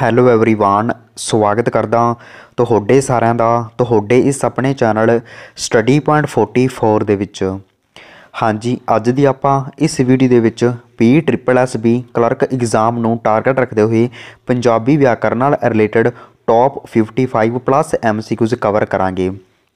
Hello everyone ਸਵਾਗਤ ਕਰਦਾ ਤੁਹਾਡੇ ਸਾਰਿਆਂ ਦਾ ਤੁਹਾਡੇ ਇਸ ਆਪਣੇ ਚੈਨਲ ਸਟੱਡੀ ਪੁਆਇੰਟ 44 ਦੇ ਵਿੱਚ ਹਾਂਜੀ ਅੱਜ ਦੀ ਆਪਾਂ ਇਸ ਵੀਡੀਓ ਦੇ ਵਿੱਚ P triple S B clerk exam ਨੂੰ ਟਾਰਗੇਟ ਰੱਖਦੇ ਹੋਏ ਪੰਜਾਬੀ ਵਿਆਕਰਨ ਨਾਲ related top 55 plus MCQs cover ਕਰਾਂਗੇ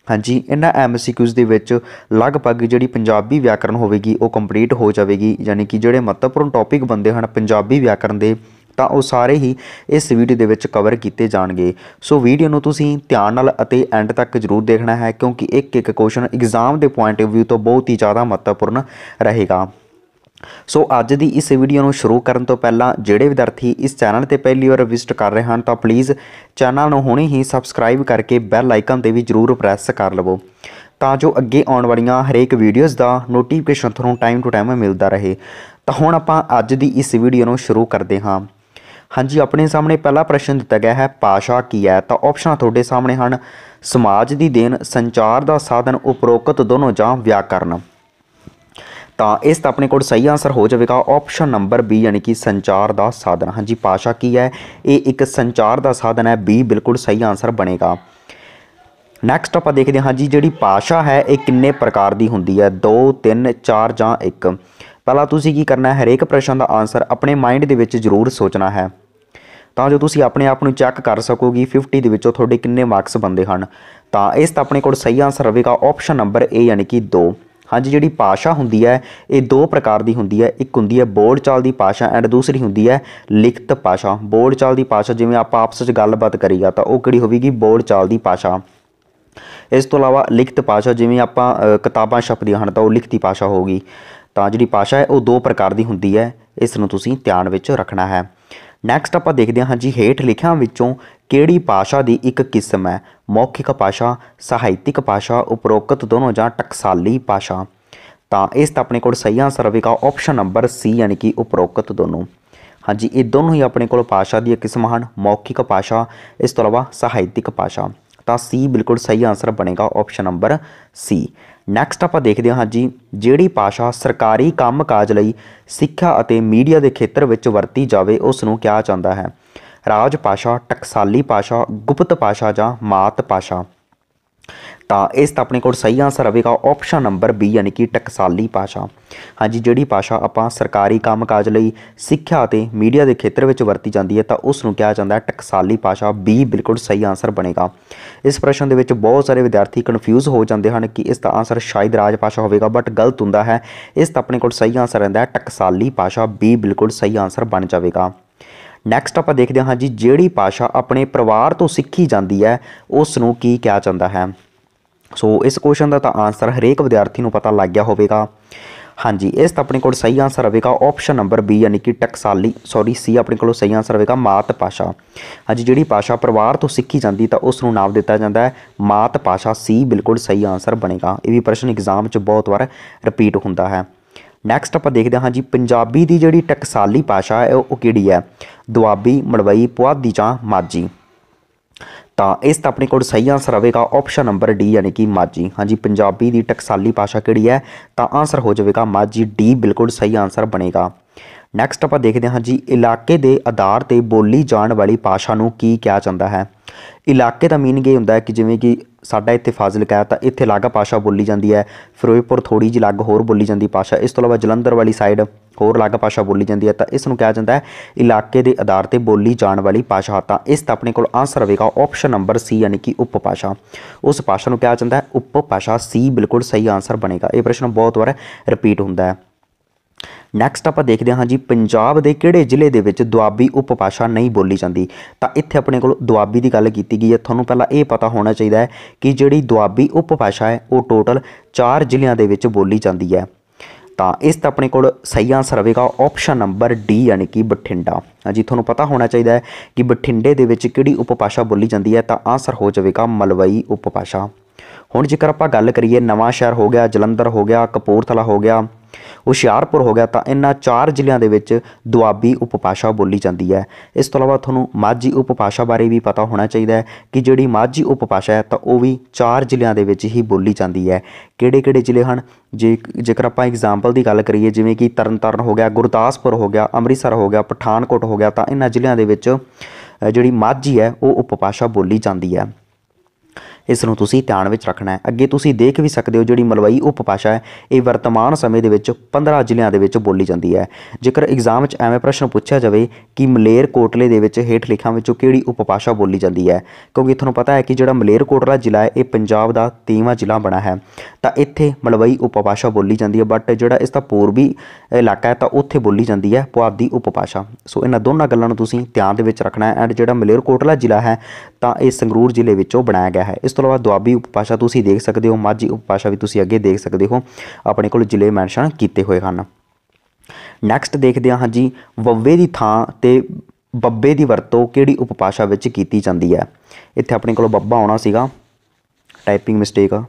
ਹਾਂਜੀ ਇਹਨਾਂ ਐਮਸੀਕਿਊਜ਼ ਦੇ ਵਿੱਚ ਲਗਭਗ ਜਿਹੜੀ ਪੰਜਾਬੀ ਵਿਆਕਰਨ ਹੋਵੇਗੀ ਉਹ ਕੰਪਲੀਟ ਹੋ ਜਾਵੇਗੀ ਯਾਨੀ ਕਿ ਜਿਹੜੇ ਮਹੱਤਵਪੂਰਨ ਟੌਪਿਕ ਬੰਦੇ ਹਨ ਪੰਜਾਬੀ ਵਿਆਕਰਨ ਦੇ ਤਾਂ ਉਹ ਸਾਰੇ ਹੀ ਇਸ ਵੀਡੀਓ ਦੇ ਵਿੱਚ ਕਵਰ ਕੀਤੇ ਜਾਣਗੇ। ਸੋ ਵੀਡੀਓ ਨੂੰ ਤੁਸੀਂ ਧਿਆਨ ਨਾਲ ਅਤੇ ਐਂਡ ਤੱਕ ਜ਼ਰੂਰ ਦੇਖਣਾ ਹੈ, ਕਿਉਂਕਿ ਇੱਕ ਇੱਕ ਕੁਐਸਚਨ ਐਗਜ਼ਾਮ ਦੇ ਪੁਆਇੰਟ ਆਫ View ਤੋਂ ਬਹੁਤ ਹੀ ਜ਼ਿਆਦਾ ਮਹੱਤਵਪੂਰਨ ਰਹੇਗਾ। ਸੋ ਅੱਜ ਦੀ ਇਸ ਵੀਡੀਓ ਨੂੰ ਸ਼ੁਰੂ ਕਰਨ ਤੋਂ ਪਹਿਲਾਂ ਜਿਹੜੇ ਵਿਦਿਆਰਥੀ ਇਸ ਚੈਨਲ ਤੇ ਪਹਿਲੀ ਵਾਰ ਵਿਜ਼ਿਟ ਕਰ ਰਹੇ ਹਨ, ਤਾਂ ਪਲੀਜ਼ ਚੈਨਲ ਨੂੰ ਹੁਣੇ ਹੀ ਸਬਸਕ੍ਰਾਈਬ ਕਰਕੇ ਬੈਲ ਆਈਕਨ ਤੇ ਵੀ ਜ਼ਰੂਰ ਪ੍ਰੈਸ ਕਰ ਲਵੋ, ਤਾਂ ਜੋ ਅੱਗੇ ਆਉਣ ਵਾਲੀਆਂ ਹਰੇਕ ਵੀਡੀਓਜ਼ ਦਾ ਨੋਟੀਫਿਕੇਸ਼ਨ ਤੁਹਾਨੂੰ ਟਾਈਮ ਟੂ ਟਾਈਮ ਮਿਲਦਾ ਰਹੇ। ਤਾਂ ਹੁਣ ਆਪਾਂ ਅੱਜ ਦੀ ਇਸ ਵੀਡੀਓ ਨੂੰ ਸ਼ੁਰੂ ਕਰਦੇ ਹਾਂ। ਹਾਂਜੀ, ਆਪਣੇ ਸਾਹਮਣੇ ਪਹਿਲਾ ਪ੍ਰਸ਼ਨ ਦਿੱਤਾ ਗਿਆ ਹੈ ਭਾਸ਼ਾ ਕੀ ਹੈ? ਤਾਂ ਆਪਸ਼ਨਾਂ ਤੁਹਾਡੇ ਸਾਹਮਣੇ ਹਨ, ਸਮਾਜ ਦੀ ਦੇਣ, ਸੰਚਾਰ ਦਾ ਸਾਧਨ, ਉਪਰੋਕਤ ਦੋਨੋਂ ਜਾਂ ਵਿਆਕਰਨ। ਤਾਂ ਇਸ ਦਾ ਆਪਣੇ ਕੋਲ ਸਹੀ ਆਨਸਰ ਹੋ ਜਾਵੇਗਾ ਆਪਸ਼ਨ ਨੰਬਰ ਬੀ ਯਾਨੀ ਕਿ ਸੰਚਾਰ ਦਾ ਸਾਧਨ। ਹਾਂਜੀ ਭਾਸ਼ਾ ਕੀ ਹੈ? ਇਹ ਇੱਕ ਸੰਚਾਰ ਦਾ ਸਾਧਨ ਹੈ ਬੀ ਬਿਲਕੁਲ ਸਹੀ ਆਨਸਰ ਬਣੇਗਾ। ਨੈਕਸਟ ਆਪਾਂ ਦੇਖਦੇ ਹਾਂ ਜੀ, ਜਿਹੜੀ ਭਾਸ਼ਾ ਹੈ, ਇਹ ਕਿੰਨੇ ਪ੍ਰਕਾਰ ਦੀ ਹੁੰਦੀ ਹੈ? 2 3 4 ਜਾਂ 1 ਪਹਿਲਾਂ ਤੁਸੀਂ ਕੀ ਕਰਨਾ ਹੈ? ਹਰੇਕ ਪ੍ਰਸ਼ਨ ਦਾ ਆਨਸਰ ਆਪਣੇ ਮਾਈਂਡ ਦੇ ਵਿੱਚ ਜ਼ਰੂਰ ਸੋਚਣਾ ਹੈ। ਤਾਂ ਜੋ ਤੁਸੀਂ ਆਪਣੇ ਆਪ ਨੂੰ ਚੈੱਕ ਕਰ ਸਕੋਗੇ 50 ਦੇ ਵਿੱਚੋਂ ਤੁਹਾਡੇ ਕਿੰਨੇ ਮਾਰਕਸ ਬੰਦੇ ਹਨ। ਤਾਂ ਇਸ ਦਾ ਆਪਣੇ ਕੋਲ ਸਹੀ ਆਨਸਰ ਰਹੇਗਾ ਆਪਸ਼ਨ ਨੰਬਰ ਏ ਯਾਨੀ ਕਿ 2 ਹਾਂਜੀ, ਜਿਹੜੀ ਭਾਸ਼ਾ ਹੁੰਦੀ ਹੈ, ਇਹ ਦੋ ਪ੍ਰਕਾਰ ਦੀ ਹੁੰਦੀ ਹੈ। ਇੱਕ ਹੁੰਦੀ ਹੈ ਬੋਰਡ ਚਾਲ ਦੀ ਭਾਸ਼ਾ ਐਂਡ ਦੂਸਰੀ ਹੁੰਦੀ ਹੈ ਲਿਖਤ ਭਾਸ਼ਾ। ਬੋਰਡ ਚਾਲ ਦੀ ਭਾਸ਼ਾ ਜਿਵੇਂ ਆਪਾਂ ਆਪਸ ਵਿੱਚ ਗੱਲਬਾਤ ਕਰੀਗਾ ਤਾਂ ਉਹ ਕਿਹੜੀ ਹੋਵੇਗੀ? ਬੋਰਡ ਚਾਲ ਦੀ ਭਾਸ਼ਾ। ਇਸ ਤੋਂ ਇਲਾਵਾ ਲਿਖਤ ਭਾਸ਼ਾ ਜਿਵੇਂ ਆਪਾਂ ਕਿਤਾਬਾਂ ਛਪਦੀਆਂ ਹਨ, ਤਾਂ ਉਹ ਲਿਖਤੀ ਭਾਸ਼ਾ ਹੋਗੀ ਤਾਂ ਜਿਹੜੀ ਭਾਸ਼ਾ ਹੈ, ਉਹ ਦੋ ਪ੍ਰਕਾਰ ਦੀ ਹੁੰਦੀ ਹੈ। ਇਸ ਨੂੰ ਤੁਸੀਂ ਧਿਆਨ ਵਿੱਚ ਰੱਖਣਾ ਹੈ। ਨੈਕਸਟ ਆਪਾਂ ਦੇਖਦੇ ਹਾਂ ਜੀ, ਹੇਠ ਲਿਖਿਆਂ ਵਿੱਚੋਂ ਕਿਹੜੀ ਭਾਸ਼ਾ ਦੀ ਇੱਕ ਕਿਸਮ ਹੈ? ਮੌਖਿਕ ਭਾਸ਼ਾ, ਸਾਹਿਤਿਕ ਭਾਸ਼ਾ, ਉਪਰੋਕਤ ਦੋਨੋਂ ਜਾਂ ਟਕਸਾਲੀ ਭਾਸ਼ਾ? ਤਾਂ ਇਸ ਦਾ ਆਪਣੇ ਕੋਲ ਸਹੀ ਆਨਸਰ ਹੋਵੇਗਾ ਆਪਸ਼ਨ ਨੰਬਰ ਸੀ ਯਾਨੀ ਕਿ ਉਪਰੋਕਤ ਦੋਨੋਂ। ਹਾਂਜੀ ਇਹ ਦੋਨੋਂ ਹੀ ਆਪਣੇ ਕੋਲ ਭਾਸ਼ਾ ਦੀਆਂ ਕਿਸਮਾਂ ਹਨ, ਮੌਖਿਕ ਭਾਸ਼ਾ, ਇਸ ਤੋਂ ਇਲਾਵਾ ਸਾਹਿਤਿਕ ਭਾਸ਼ਾ। ਤਾਂ ਸੀ ਬਿਲਕੁਲ ਸਹੀ ਆਨਸਰ ਬਣੇਗਾ ਆਪਸ਼ਨ ਨੰਬਰ ਸੀ ਨੈਕਸਟ ਆਪਾਂ ਦੇਖਦੇ ਹਾਂ ਜੀ, ਜਿਹੜੀ ਭਾਸ਼ਾ ਸਰਕਾਰੀ ਕੰਮਕਾਜ ਲਈ ਸਿੱਖਿਆ ਅਤੇ ਮੀਡੀਆ ਦੇ ਖੇਤਰ ਵਿੱਚ ਵਰਤੀ ਜਾਵੇ ਉਸ ਨੂੰ ਕਿਹਾ ਜਾਂਦਾ ਹੈ। ਰਾਜ ਭਾਸ਼ਾ, ਟਕਸਾਲੀ ਭਾਸ਼ਾ, ਗੁਪਤ ਭਾਸ਼ਾ ਜਾਂ ਮਾਤ ਭਾਸ਼ਾ। ਤਾਂ ਇਸ ਦਾ ਆਪਣੇ ਕੋਲ ਸਹੀ ਆਨਸਰ ਆਵੇਗਾ ਆਪਸ਼ਨ ਨੰਬਰ ਬੀ ਯਾਨੀ ਕਿ ਟਕਸਾਲੀ ਭਾਸ਼ਾ। ਹਾਂਜੀ, ਜਿਹੜੀ ਭਾਸ਼ਾ ਆਪਾਂ ਸਰਕਾਰੀ ਕੰਮਕਾਜ ਲਈ, ਸਿੱਖਿਆ ਅਤੇ ਮੀਡੀਆ ਦੇ ਖੇਤਰ ਵਿੱਚ ਵਰਤੀ ਜਾਂਦੀ ਹੈ, ਤਾਂ ਉਸ ਨੂੰ ਕਿਹਾ ਜਾਂਦਾ ਹੈ ਟਕਸਾਲੀ ਭਾਸ਼ਾ। ਬੀ ਬਿਲਕੁਲ ਸਹੀ ਆਨਸਰ ਬਣੇਗਾ। ਇਸ ਪ੍ਰਸ਼ਨ ਦੇ ਵਿੱਚ ਬਹੁਤ ਸਾਰੇ ਵਿਦਿਆਰਥੀ ਕਨਫਿਊਜ਼ ਹੋ ਜਾਂਦੇ ਹਨ ਕਿ ਇਸ ਦਾ ਆਨਸਰ ਸ਼ਾਇਦ ਰਾਜ ਭਾਸ਼ਾ ਹੋਵੇਗਾ ਬਟ ਗਲਤ ਹੁੰਦਾ ਹੈ। ਇਸ ਦਾ ਆਪਣੇ ਕੋਲ ਸਹੀ ਆਨਸਰ ਰਹਿੰਦਾ ਹੈ ਟਕਸਾਲੀ ਭਾਸ਼ਾ। ਬੀ ਬਿਲਕੁਲ ਸਹੀ ਆਨਸਰ ਬਣ ਜਾਵੇਗਾ। ਨੈਕਸਟ ਆਪਾਂ ਦੇਖਦੇ ਹਾਂ ਜੀ, ਜਿਹੜੀ ਭਾਸ਼ਾ ਆਪਣੇ ਪਰਿਵਾਰ ਤੋਂ ਸਿੱਖੀ ਜਾਂਦੀ ਹੈ ਉਸ ਨੂੰ ਕੀ ਕਿਹਾ ਜਾਂਦਾ ਹੈ? ਸੋ ਇਸ ਕੁਐਸਚਨ ਦਾ ਤਾਂ ਆਨਸਰ ਹਰੇਕ ਵਿਦਿਆਰਥੀ ਨੂੰ ਪਤਾ ਲੱਗ ਗਿਆ ਹੋਵੇਗਾ। ਹਾਂਜੀ, ਇਸ ਤਾਂ ਆਪਣੇ ਕੋਲ ਸਹੀ ਆਨਸਰ ਹੋਵੇਗਾ ਆਪਸ਼ਨ ਨੰਬਰ ਬੀ ਯਾਨੀ ਕਿ ਟਕਸਾਲੀ। ਸੌਰੀ ਸੀ ਆਪਣੇ ਕੋਲ ਸਹੀ ਆਨਸਰ ਹੋਵੇਗਾ ਮਾਤ ਭਾਸ਼ਾ। ਹਾਂਜੀ, ਜਿਹੜੀ ਭਾਸ਼ਾ ਪਰਿਵਾਰ ਤੋਂ ਸਿੱਖੀ ਜਾਂਦੀ ਤਾਂ ਉਸ ਨੂੰ ਨਾਮ ਦਿੱਤਾ ਜਾਂਦਾ ਹੈ ਮਾਤ ਭਾਸ਼ਾ। ਸੀ ਬਿਲਕੁਲ ਸਹੀ ਆਨਸਰ ਬਣੇਗਾ। ਇਹ ਵੀ ਪ੍ਰਸ਼ਨ ਐਗਜ਼ਾਮ 'ਚ ਬਹੁਤ ਵਾਰ ਰਿਪੀਟ ਹੁੰਦਾ ਹੈ। ਨੈਕਸਟ ਆਪਾਂ ਦੇਖਦੇ ਹਾਂ ਜੀ ਪੰਜਾਬੀ ਦੀ ਜਿਹੜੀ ਟਕਸਾਲੀ ਭਾਸ਼ਾ ਹੈ, ਉਹ ਕਿਹੜੀ ਹੈ? ਦੁਆਬੀ ਮਲਵਈ ਪੁਆਧੀ ਜਾਂ ਮਾਝੀ। ਤਾਂ ਇਸ ਦਾ ਆਪਣੇ ਕੋਲ ਸਹੀ ਆਨਸਰ ਆਵੇਗਾ ਆਪਸ਼ਨ ਨੰਬਰ ਡੀ ਯਾਨੀ ਕਿ ਮਾਝੀ। ਹਾਂਜੀ, ਪੰਜਾਬੀ ਦੀ ਟਕਸਾਲੀ ਭਾਸ਼ਾ ਕਿਹੜੀ ਹੈ? ਤਾਂ ਆਨਸਰ ਹੋ ਜਾਵੇਗਾ ਮਾਝੀ ਡੀ ਬਿਲਕੁਲ ਸਹੀ ਆਨਸਰ ਬਣੇਗਾ। ਨੈਕਸਟ ਆਪਾਂ ਦੇਖਦੇ ਹਾਂ ਜੀ, ਇਲਾਕੇ ਦੇ ਆਧਾਰ ਤੇ ਬੋਲੀ ਜਾਣ ਵਾਲੀ ਭਾਸ਼ਾ ਨੂੰ ਕੀ ਕਿਹਾ ਜਾਂਦਾ ਹੈ। ਇਲਾਕੇ ਦਾ ਮੀਨਿੰਗ ਇਹ ਹੁੰਦਾ ਹੈ ਕਿ ਜਿਵੇਂ ਕਿ ਸਾਡਾ ਇੱਥੇ ਫਾਜ਼ਿਲਕਾ ਹੈ, ਤਾਂ ਇੱਥੇ ਅਲੱਗ ਭਾਸ਼ਾ ਬੋਲੀ ਜਾਂਦੀ ਹੈ। ਫਿਰੋਜ਼ਪੁਰ ਥੋੜੀ ਜਿਹੀ ਅਲੱਗ ਹੋਰ ਬੋਲੀ ਜਾਂਦੀ ਭਾਸ਼ਾ। ਇਸ ਤੋਂ ਇਲਾਵਾ ਜਲੰਧਰ ਵਾਲੀ ਸਾਈਡ ਹੋਰ ਅਲੱਗ ਭਾਸ਼ਾ ਬੋਲੀ ਜਾਂਦੀ ਹੈ, ਤਾਂ ਇਸ ਨੂੰ ਕਿਹਾ ਜਾਂਦਾ ਹੈ ਇਲਾਕੇ ਦੇ ਆਧਾਰ ਤੇ ਬੋਲੀ ਜਾਣ ਵਾਲੀ ਭਾਸ਼ਾ। ਤਾਂ ਇਸ ਦਾ ਆਪਣੇ ਕੋਲ ਆਨਸਰ ਹੋਵੇਗਾ ਆਪਸ਼ਨ ਨੰਬਰ ਸੀ ਯਾਨੀ ਕਿ ਉਪਭਾਸ਼ਾ। ਉਸ ਭਾਸ਼ਾ ਨੂੰ ਕਿਹਾ ਜਾਂਦਾ ਹੈ ਉਪ ਸੀ ਬਿਲਕੁਲ ਸਹੀ ਆਨਸਰ ਬਣੇਗਾ। ਇਹ ਪ੍ਰਸ਼ਨ ਬਹੁਤ ਵਾਰ ਰਿਪੀਟ ਹੁੰਦਾ ਹੈ। ਨੈਕਸਟ ਆਪਾਂ ਦੇਖਦੇ ਹਾਂ ਜੀ, ਪੰਜਾਬ ਦੇ ਕਿਹੜੇ ਜ਼ਿਲ੍ਹੇ ਦੇ ਵਿੱਚ ਦੁਆਬੀ ਉਪਭਾਸ਼ਾ ਨਹੀਂ ਬੋਲੀ ਜਾਂਦੀ? ਤਾਂ ਇੱਥੇ ਆਪਣੇ ਕੋਲ ਦੁਆਬੀ ਦੀ ਗੱਲ ਕੀਤੀ ਗਈ ਹੈ। ਤੁਹਾਨੂੰ ਪਹਿਲਾਂ ਇਹ ਪਤਾ ਹੋਣਾ ਚਾਹੀਦਾ ਹੈ ਕਿ ਜਿਹੜੀ ਦੁਆਬੀ ਉਪਭਾਸ਼ਾ ਹੈ, ਉਹ ਟੋਟਲ 4 ਜ਼ਿਲ੍ਹਿਆਂ ਦੇ ਵਿੱਚ ਬੋਲੀ ਜਾਂਦੀ ਹੈ। ਤਾਂ ਇਸ ਦਾ ਆਪਣੇ ਕੋਲ ਸਹੀ ਆਨਸਰ ਹੋਵੇਗਾ ਆਪਸ਼ਨ ਨੰਬਰ ਡੀ ਯਾਨੀ ਕਿ ਬਠਿੰਡਾ। ਹਾਂਜੀ ਤੁਹਾਨੂੰ ਪਤਾ ਹੋਣਾ ਚਾਹੀਦਾ ਹੈ ਕਿ ਬਠਿੰਡੇ ਦੇ ਵਿੱਚ ਕਿਹੜੀ ਉਪਭਾਸ਼ਾ ਬੋਲੀ ਜਾਂਦੀ ਹੈ, ਤਾਂ ਆਨਸਰ ਹੋ ਜਾਵੇਗਾ ਮਲਵਈ ਉਪਭਾਸ਼ਾ। ਹੁਣ ਜੇਕਰ ਆਪਾਂ ਗੱਲ ਕਰੀਏ ਨਵਾਂ ਸ਼ਹਿਰ ਹੋ ਗਿਆ, ਜਲੰਧਰ ਹੋ ਗਿਆ, ਕਪੂਰਥਲਾ ਹੋ ਗਿਆ ਹੁਸ਼ਿਆਰਪੁਰ ਹੋ ਗਿਆ ਤਾਂ ਇਹਨਾਂ ਚਾਰ ਜ਼ਿਲ੍ਹਿਆਂ ਦੇ ਵਿੱਚ ਦੁਆਬੀ ਉਪਭਾਸ਼ਾ ਬੋਲੀ ਜਾਂਦੀ ਹੈ। ਇਸ ਤੋਂ ਇਲਾਵਾ ਤੁਹਾਨੂੰ ਮਾਝੀ ਉਪਭਾਸ਼ਾ ਬਾਰੇ ਵੀ ਪਤਾ ਹੋਣਾ ਚਾਹੀਦਾ ਹੈ ਕਿ ਜਿਹੜੀ ਮਾਝੀ ਉਪਭਾਸ਼ਾ ਹੈ ਤਾਂ ਉਹ ਵੀ ਚਾਰ ਜ਼ਿਲ੍ਹਿਆਂ ਦੇ ਵਿੱਚ ਹੀ ਬੋਲੀ ਜਾਂਦੀ ਹੈ। ਕਿਹੜੇ ਕਿਹੜੇ ਜ਼ਿਲ੍ਹੇ ਹਨ? ਜੇ ਜੇਕਰ ਆਪਾਂ ਐਗਜ਼ਾਮਪਲ ਦੀ ਗੱਲ ਕਰੀਏ, ਜਿਵੇਂ ਕਿ ਤਰਨਤਾਰਨ ਹੋ ਗਿਆ, ਗੁਰਦਾਸਪੁਰ ਹੋ ਗਿਆ, ਅੰਮ੍ਰਿਤਸਰ ਹੋ ਗਿਆ, ਪਠਾਨਕੋਟ ਹੋ ਗਿਆ ਤਾਂ ਇਹਨਾਂ ਜ਼ਿਲ੍ਹਿਆਂ ਦੇ ਵਿੱਚ ਜਿਹੜੀ ਮਾਝੀ ਹੈ, ਉਹ ਉਪਭਾਸ਼ਾ ਬੋਲੀ ਜਾਂਦੀ ਹੈ। ਇਸ ਨੂੰ ਤੁਸੀਂ ਧਿਆਨ ਵਿੱਚ ਰੱਖਣਾ ਹੈ। ਅੱਗੇ ਤੁਸੀਂ ਦੇਖ ਵੀ ਸਕਦੇ ਹੋ ਜਿਹੜੀ ਮਲਵਈ ਉਪਭਾਸ਼ਾ ਹੈ, ਇਹ ਵਰਤਮਾਨ ਸਮੇਂ ਦੇ ਵਿੱਚ 15 ਜ਼ਿਲ੍ਹਿਆਂ ਦੇ ਵਿੱਚ ਬੋਲੀ ਜਾਂਦੀ ਹੈ। ਜੇਕਰ ਐਗਜ਼ਾਮ ਵਿੱਚ ਐਵੇਂ ਪ੍ਰਸ਼ਨ ਪੁੱਛਿਆ ਜਾਵੇ ਕਿ ਮਲੇਰ ਕੋਟਲੇ ਦੇ ਵਿੱਚ ਹੇਠ ਲਿਖਾਂ ਵਿੱਚੋਂ ਕਿਹੜੀ ਉਪਭਾਸ਼ਾ ਬੋਲੀ ਜਾਂਦੀ ਹੈ, ਕਿਉਂਕਿ ਤੁਹਾਨੂੰ ਪਤਾ ਹੈ ਕਿ ਜਿਹੜਾ ਮਲੇਰ ਕੋਟਲਾ ਜ਼ਿਲ੍ਹਾ ਹੈ, ਇਹ ਪੰਜਾਬ ਦਾ 30ਵਾਂ ਜ਼ਿਲ੍ਹਾ ਬਣਾ ਹੈ, ਤਾਂ ਇੱਥੇ ਮਲਵਈ ਉਪਭਾਸ਼ਾ ਬੋਲੀ ਜਾਂਦੀ ਹੈ ਬਟ ਜਿਹੜਾ ਇਸ ਦਾ ਪੂਰਬੀ ਇਲਾਕਾ ਹੈ, ਤਾਂ ਉੱਥੇ ਬੋਲੀ ਜਾਂਦੀ ਹੈ ਪੁਆਧੀ ਉਪਭਾਸ਼ਾ। ਸੋ ਇਹਨਾਂ ਦੋਨਾਂ ਗੱਲਾਂ ਨੂੰ ਤੁਸੀਂ ਧਿਆਨ ਦੇ ਵਿੱਚ ਰੱਖਣਾ ਹੈ ਐਂਡ ਜਿਹੜਾ ਮਲੇਰ ਕੋਟਲਾ ਜ਼ਿਲ੍ਹਾ ਹੈ, ਤਾਂ ਇਹ ਸੰਗਰੂਰ ਜ਼ਿਲ੍ਹੇ ਵਿੱਚੋਂ ਬਣਾਇਆ ਗਿਆ ਹੈ। ਇਸ ਤੋਂ ਇਲਾਵਾ ਦੁਆਬੀ ਉਪਭਾਸ਼ਾ ਤੁਸੀਂ ਦੇਖ ਸਕਦੇ ਹੋ, ਮਾਝੀ ਉਪਭਾਸ਼ਾ ਵੀ ਤੁਸੀਂ ਅੱਗੇ ਦੇਖ ਸਕਦੇ ਹੋ, ਆਪਣੇ ਕੋਲ ਜ਼ਿਲ੍ਹੇ ਮੈਂਸ਼ਨ ਕੀਤੇ ਹੋਏ ਹਨ। ਨੈਕਸਟ ਦੇਖਦੇ ਹਾਂ ਜੀ, ਵੱਵੇ ਦੀ ਥਾਂ ਤੇ ਬੱਬੇ ਦੀ ਵਰਤੋਂ ਕਿਹੜੀ ਉਪਭਾਸ਼ਾ ਵਿੱਚ ਕੀਤੀ ਜਾਂਦੀ ਹੈ? ਇੱਥੇ ਆਪਣੇ ਕੋਲ ਬੱਬਾ ਆਉਣਾ ਸੀਗਾ ਟਾਈਪਿੰਗ ਮਿਸਟੇਕ ਆ।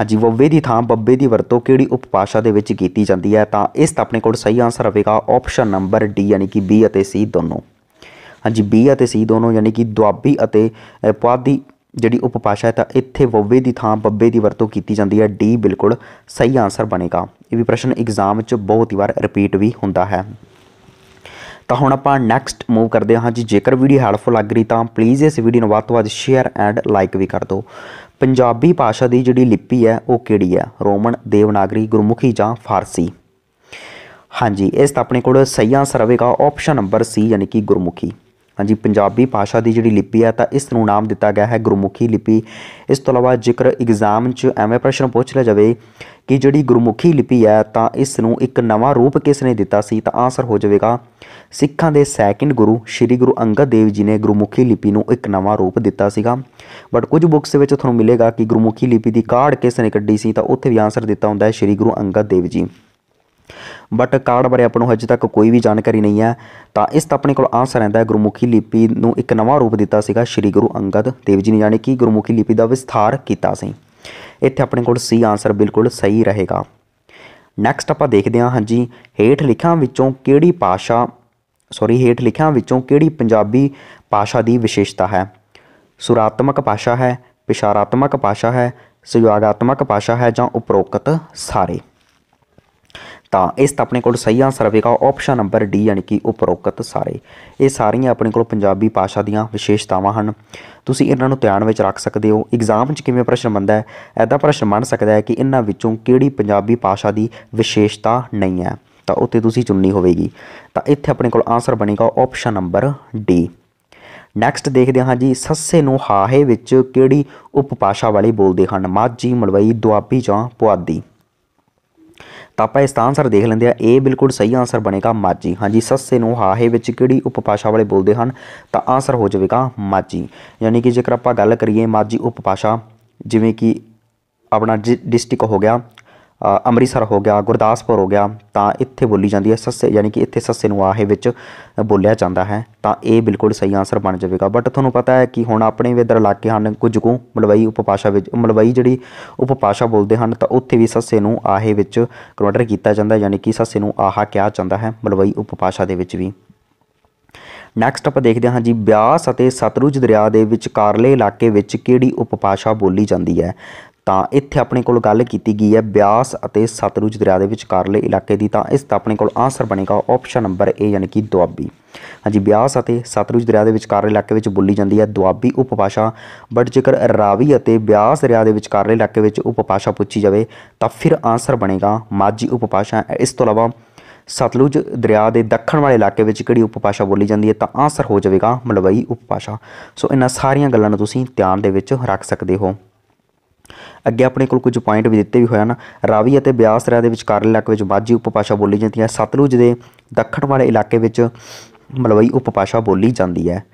ਹਾਂਜੀ, ਵੱਵੇ ਦੀ ਥਾਂ, ਬੱਬੇ ਦੀ ਵਰਤੋਂ ਕਿਹੜੀ ਉਪਭਾਸ਼ਾ ਦੇ ਵਿੱਚ ਕੀਤੀ ਜਾਂਦੀ ਹੈ? ਤਾਂ ਇਸ ਦਾ ਆਪਣੇ ਕੋਲ ਸਹੀ ਆਨਸਰ ਹੋਵੇਗਾ ਆਪਸ਼ਨ ਨੰਬਰ ਡੀ ਯਾਨੀ ਕਿ ਬੀ ਅਤੇ ਸੀ ਦੋਨੋਂ। ਹਾਂਜੀ ਬੀ ਅਤੇ ਸੀ ਦੋਨੋਂ ਯਾਨੀ ਕਿ ਦੁਆਬੀ ਅਤੇ ਅ, ਪੁਆਧੀ ਜਿਹੜੀ ਉਪਭਾਸ਼ਾ ਹੈ ਤਾਂ ਇੱਥੇ ਵੱਵੇ ਦੀ ਥਾਂ ਬੱਬੇ ਦੀ ਵਰਤੋਂ ਕੀਤੀ ਜਾਂਦੀ ਹੈ। ਡੀ ਬਿਲਕੁਲ ਸਹੀ ਆਨਸਰ ਬਣੇਗਾ। ਇਹ ਵੀ ਪ੍ਰਸ਼ਨ ਐਗਜ਼ਾਮ ਵਿੱਚ ਬਹੁਤ ਹੀ ਵਾਰ ਰਿਪੀਟ ਵੀ ਹੁੰਦਾ ਹੈ। ਤਾਂ ਹੁਣ ਆਪਾਂ ਨੈਕਸਟ ਮੂਵ ਕਰਦੇ ਹਾਂ ਜੀ। ਜੇਕਰ ਵੀਡੀਓ ਹੈਲਪਫੁਲ ਲੱਗ ਰਹੀ ਤਾਂ ਪਲੀਜ਼ ਇਸ ਵੀਡੀਓ ਨੂੰ ਵੱਧ ਤੋਂ ਵੱਧ ਸ਼ੇਅਰ ਐਂਡ ਲਾਈਕ ਵੀ ਕਰ ਦਿਓ। ਪੰਜਾਬੀ ਭਾਸ਼ਾ ਦੀ ਜਿਹੜੀ ਲਿਪੀ ਹੈ ਉਹ ਕਿਹੜੀ ਹੈ? ਰੋਮਨ ਦੇਵਨਾਗਰੀ ਗੁਰਮੁਖੀ ਜਾਂ ਫਾਰਸੀ? ਹਾਂਜੀ ਇਸ ਦਾ ਆਪਣੇ ਕੋਲ ਸਹੀ ਆਨਸਰ ਆਵੇਗਾ। ਆਪਸ਼ਨ ਨੰਬਰ ਸੀ ਯਾਨੀ ਕਿ ਗੁਰਮੁਖੀ। ਹਾਂਜੀ, ਪੰਜਾਬੀ ਭਾਸ਼ਾ ਦੀ ਜਿਹੜੀ ਲਿਪੀ ਹੈ ਤਾਂ ਇਸ ਨੂੰ ਨਾਮ ਦਿੱਤਾ ਗਿਆ ਹੈ ਗੁਰਮੁਖੀ ਲਿਪੀ। ਇਸ ਤੋਂ ਇਲਾਵਾ ਜੇਕਰ ਐਗਜ਼ਾਮ 'ਚ ਐਵੇਂ ਪ੍ਰਸ਼ਨ ਪੁੱਛ ਲਿਆ ਜਾਵੇ ਕਿ ਜਿਹੜੀ ਗੁਰਮੁਖੀ ਲਿਪੀ ਹੈ ਤਾਂ ਇਸ ਨੂੰ ਇੱਕ ਨਵਾਂ ਰੂਪ ਕਿਸ ਨੇ ਦਿੱਤਾ ਸੀ ਤਾਂ ਆਨਸਰ ਹੋ ਜਾਵੇਗਾ, ਸਿੱਖਾਂ ਦੇ ਸੈਕਿੰਡ ਗੁਰੂ ਸ੍ਰੀ ਗੁਰੂ ਅੰਗਦ ਦੇਵ ਜੀ ਨੇ ਗੁਰਮੁਖੀ ਲਿਪੀ ਨੂੰ ਇੱਕ ਨਵਾਂ ਰੂਪ ਦਿੱਤਾ ਸੀਗਾ। ਬਟ ਕੁਝ ਬੁੱਕਸ ਵਿੱਚ ਤੁਹਾਨੂੰ ਮਿਲੇਗਾ ਕਿ ਗੁਰਮੁਖੀ ਲਿਪੀ ਦੀ ਕਾਢ ਕਿਸ ਨੇ ਕੱਢੀ ਸੀ ਤਾਂ ਉੱਥੇ ਵੀ ਆਨਸਰ ਦਿੱਤਾ ਹੁੰਦਾ ਹੈ ਸ੍ਰੀ ਗੁਰੂ ਅੰਗਦ ਦੇਵ ਜੀ। ਬਟ ਕਾਰਡ ਬਾਰੇ ਆਪਾਂ ਨੂੰ ਹਜੇ ਤੱਕ ਕੋਈ ਵੀ ਜਾਣਕਾਰੀ ਨਹੀਂ ਹੈ। ਤਾਂ ਇਸ ਦਾ ਆਪਣੇ ਕੋਲ ਆਨਸਰ ਰਹਿੰਦਾ ਹੈ, ਗੁਰਮੁਖੀ ਲਿਪੀ ਨੂੰ ਇੱਕ ਨਵਾਂ ਰੂਪ ਦਿੱਤਾ ਸੀਗਾ ਸ੍ਰੀ ਗੁਰੂ ਅੰਗਦ ਦੇਵ ਜੀ ਨੇ, ਯਾਨੀ ਕਿ ਗੁਰਮੁਖੀ ਲਿਪੀ ਦਾ ਵਿਸਥਾਰ ਕੀਤਾ ਸੀ। ਇੱਥੇ ਆਪਣੇ ਕੋਲ ਸੀ ਆਨਸਰ ਬਿਲਕੁਲ ਸਹੀ ਰਹੇਗਾ। ਨੈਕਸਟ ਆਪਾਂ ਦੇਖਦੇ ਹਾਂ, ਹਾਂਜੀ, ਹੇਠ ਲਿਖਾਂ ਵਿੱਚੋਂ ਕਿਹੜੀ ਭਾਸ਼ਾ ਸੌਰੀ ਹੇਠ ਲਿਖਾਂ ਵਿੱਚੋਂ ਕਿਹੜੀ ਪੰਜਾਬੀ ਭਾਸ਼ਾ ਦੀ ਵਿਸ਼ੇਸ਼ਤਾ ਹੈ? ਸੁਰਾਤਮਕ ਭਾਸ਼ਾ ਹੈ ਪਿਸ਼ਾਰਾਤਮਕ ਭਾਸ਼ਾ ਹੈ, ਸੁਯਾਗਾਤਮਕ ਭਾਸ਼ਾ ਹੈ ਜਾਂ ਉਪਰੋਕਤ ਸਾਰੇ? ਤਾਂ ਇਸ ਦਾ ਆਪਣੇ ਕੋਲ ਸਹੀ ਆਨਸਰ ਹੋਵੇਗਾ ਆਪਸ਼ਨ ਨੰਬਰ ਡੀ ਯਾਨੀ ਕਿ ਉਪਰੋਕਤ ਸਾਰੇ। ਇਹ ਸਾਰੀਆਂ ਆਪਣੇ ਕੋਲ ਪੰਜਾਬੀ ਭਾਸ਼ਾ ਦੀਆਂ ਵਿਸ਼ੇਸ਼ਤਾਵਾਂ ਹਨ। ਤੁਸੀਂ ਇਹਨਾਂ ਨੂੰ ਧਿਆਨ ਵਿੱਚ ਰੱਖ ਸਕਦੇ ਹੋ। ਐਗਜ਼ਾਮ 'ਚ ਕਿਵੇਂ ਪ੍ਰਸ਼ਨ ਬਣਦਾ ਹੈ? ਐਦਾ ਪ੍ਰਸ਼ਨ ਬਣ ਸਕਦਾ ਹੈ ਕਿ ਇਹਨਾਂ ਵਿੱਚੋਂ ਕਿਹੜੀ ਪੰਜਾਬੀ ਭਾਸ਼ਾ ਦੀ ਵਿਸ਼ੇਸ਼ਤਾ ਨਹੀਂ ਹੈ। ਤਾਂ ਉੱਥੇ ਤੁਸੀਂ ਚੁਣਨੀ ਹੋਵੇਗੀ। ਤਾਂ ਇੱਥੇ ਆਪਣੇ ਕੋਲ ਆਨਸਰ ਬਣੇਗਾ ਆਪਸ਼ਨ ਨੰਬਰ ਡੀ ਨੈਕਸਟ ਦੇਖਦੇ ਹਾਂ ਜੀ, ਸੱਸੇ ਨੂੰ ਹਾਹੇ ਵਿੱਚ ਕਿਹੜੀ ਉਪਭਾਸ਼ਾ ਵਾਲੇ ਬੋਲਦੇ ਹਨ? ਮਾਝੀ, ਮਲਵਈ, ਦੁਆਬੀ ਜਾਂ ਪੁਆਧੀ। ਤਾਂ ਆਪਾਂ ਇਸ ਦਾ ਆਨਸਰ ਦੇਖ ਲੈਂਦੇ ਆ ਇਹ ਬਿਲਕੁਲ ਸਹੀ ਆਨਸਰ ਬਣੇਗਾ ਮਾਝੀ। ਹਾਂਜੀ, ਸੱਸੇ ਨੂੰ ਹਾਹੇ ਵਿੱਚ ਕਿਹੜੀ ਉਪਭਾਸ਼ਾ ਵਾਲੇ ਬੋਲਦੇ ਹਨ, ਤਾਂ ਆਨਸਰ ਹੋ ਜਾਵੇਗਾ ਮਾਝੀ। ਯਾਨੀ ਕਿ ਜੇਕਰ ਆਪਾਂ ਗੱਲ ਕਰੀਏ ਮਾਝੀ ਉਪਭਾਸ਼ਾ, ਜਿਵੇਂ ਕਿ ਆਪਣਾ ਡਿਸਟ੍ਰਿਕਟ ਹੋ ਗਿਆ ਅੰਮ੍ਰਿਤਸਰ ਹੋ ਗਿਆ, ਗੁਰਦਾਸਪੁਰ ਹੋ ਗਿਆ, ਤਾਂ ਇੱਥੇ ਬੋਲੀ ਜਾਂਦੀ ਹੈ ਸੱਸੇ, ਯਾਨੀ ਕਿ ਇੱਥੇ ਸੱਸੇ ਨੂੰ ਆਹੇ ਵਿੱਚ ਬੋਲਿਆ ਜਾਂਦਾ ਹੈ, ਤਾਂ ਇਹ ਬਿਲਕੁਲ ਸਹੀ ਆਨਸਰ ਬਣ ਜਾਵੇਗਾ। ਬਟ ਤੁਹਾਨੂੰ ਪਤਾ ਹੈ ਕਿ ਹੁਣ ਆਪਣੇ ਵੀ ਇੱਧਰ ਇਲਾਕੇ ਹਨ, ਕੁਝ ਕੁ ਮਲਵਈ ਉਪਭਾਸ਼ਾ ਵਿੱਚ, ਮਲਵਈ ਜਿਹੜੀ ਉਪਭਾਸ਼ਾ ਬੋਲਦੇ ਹਨ, ਤਾਂ ਉੱਥੇ ਵੀ ਸੱਸੇ ਨੂੰ ਆਹੇ ਵਿੱਚ ਕਨਵਰਟ ਕੀਤਾ ਜਾਂਦਾ, ਯਾਨੀ ਕਿ ਸੱਸੇ ਨੂੰ ਆਹਾ ਕਿਹਾ ਜਾਂਦਾ ਹੈ, ਮਲਵਈ ਉਪਭਾਸ਼ਾ ਦੇ ਵਿੱਚ ਵੀ। ਨੈਕਸਟ ਆਪਾਂ ਦੇਖਦੇ ਹਾਂ ਜੀ, ਬਿਆਸ ਅਤੇ ਸਤਲੁਜ ਦਰਿਆ ਦੇ ਵਿਚਕਾਰਲੇ ਇਲਾਕੇ ਵਿੱਚ ਕਿਹੜੀ ਉਪਭਾਸ਼ਾ ਬੋਲੀ ਜਾਂਦੀ ਹੈ? ਤਾਂ ਇੱਥੇ ਆਪਣੇ ਕੋਲ ਗੱਲ ਕੀਤੀ ਗਈ ਹੈ ਬਿਆਸ ਅਤੇ ਸਤਲੁਜ ਦਰਿਆ ਦੇ ਵਿਚਕਾਰਲੇ ਇਲਾਕੇ ਦੀ। ਤਾਂ ਇਸ ਦਾ ਆਪਣੇ ਕੋਲ ਆਨਸਰ ਬਣੇਗਾ ਆਪਸ਼ਨ ਨੰਬਰ ਏ ਯਾਨੀ ਕਿ ਦੁਆਬੀ। ਹਾਂਜੀ, ਬਿਆਸ ਅਤੇ ਸਤਲੁਜ ਦਰਿਆ ਦੇ ਵਿਚਕਾਰਲੇ ਇਲਾਕੇ ਵਿੱਚ ਬੋਲੀ ਜਾਂਦੀ ਹੈ ਦੁਆਬੀ ਉਪਭਾਸ਼ਾ। ਬਟ ਜੇਕਰ ਰਾਵੀ ਅਤੇ ਬਿਆਸ ਦਰਿਆ ਦੇ ਵਿਚਕਾਰਲੇ ਇਲਾਕੇ ਵਿੱਚ ਉਪਭਾਸ਼ਾ ਪੁੱਛੀ ਜਾਵੇ, ਤਾਂ ਫਿਰ ਆਨਸਰ ਬਣੇਗਾ ਮਾਝੀ ਉਪਭਾਸ਼ਾ। ਇਸ ਤੋਂ ਇਲਾਵਾ ਸਤਲੁਜ ਦਰਿਆ ਦੇ ਦੱਖਣ ਵਾਲੇ ਇਲਾਕੇ ਵਿੱਚ ਕਿਹੜੀ ਉਪਭਾਸ਼ਾ ਬੋਲੀ ਜਾਂਦੀ ਹੈ, ਤਾਂ ਆਨਸਰ ਹੋ ਜਾਵੇਗਾ ਮਲਵਈ ਉਪਭਾਸ਼ਾ। ਸੋ ਇਹਨਾਂ ਸਾਰੀਆਂ ਗੱਲਾਂ ਨੂੰ ਤੁਸੀਂ ਧਿਆਨ ਦੇ ਵਿੱਚ ਰੱਖ ਸਕਦੇ ਹੋ। ਅੱਗੇ ਆਪਣੇ ਕੋਲ ਕੁਝ ਪੁਆਇੰਟ ਵੀ ਦਿੱਤੇ ਵੀ ਹੋਏ ਹਨ। ਰਾਵੀ ਅਤੇ ਬਿਆਸ ਦਰਿਆ ਦੇ ਵਿਚਕਾਰਲੇ ਇਲਾਕੇ ਵਿੱਚ ਮਾਝੀ ਉਪਭਾਸ਼ਾ ਬੋਲੀ ਜਾਂਦੀ ਹੈ। ਸਤਲੁਜ ਦੇ ਦੱਖਣ ਵਾਲੇ ਇਲਾਕੇ ਵਿੱਚ ਮਲਵਈ ਉਪਭਾਸ਼ਾ ਬੋਲੀ ਜਾਂਦੀ ਹੈ।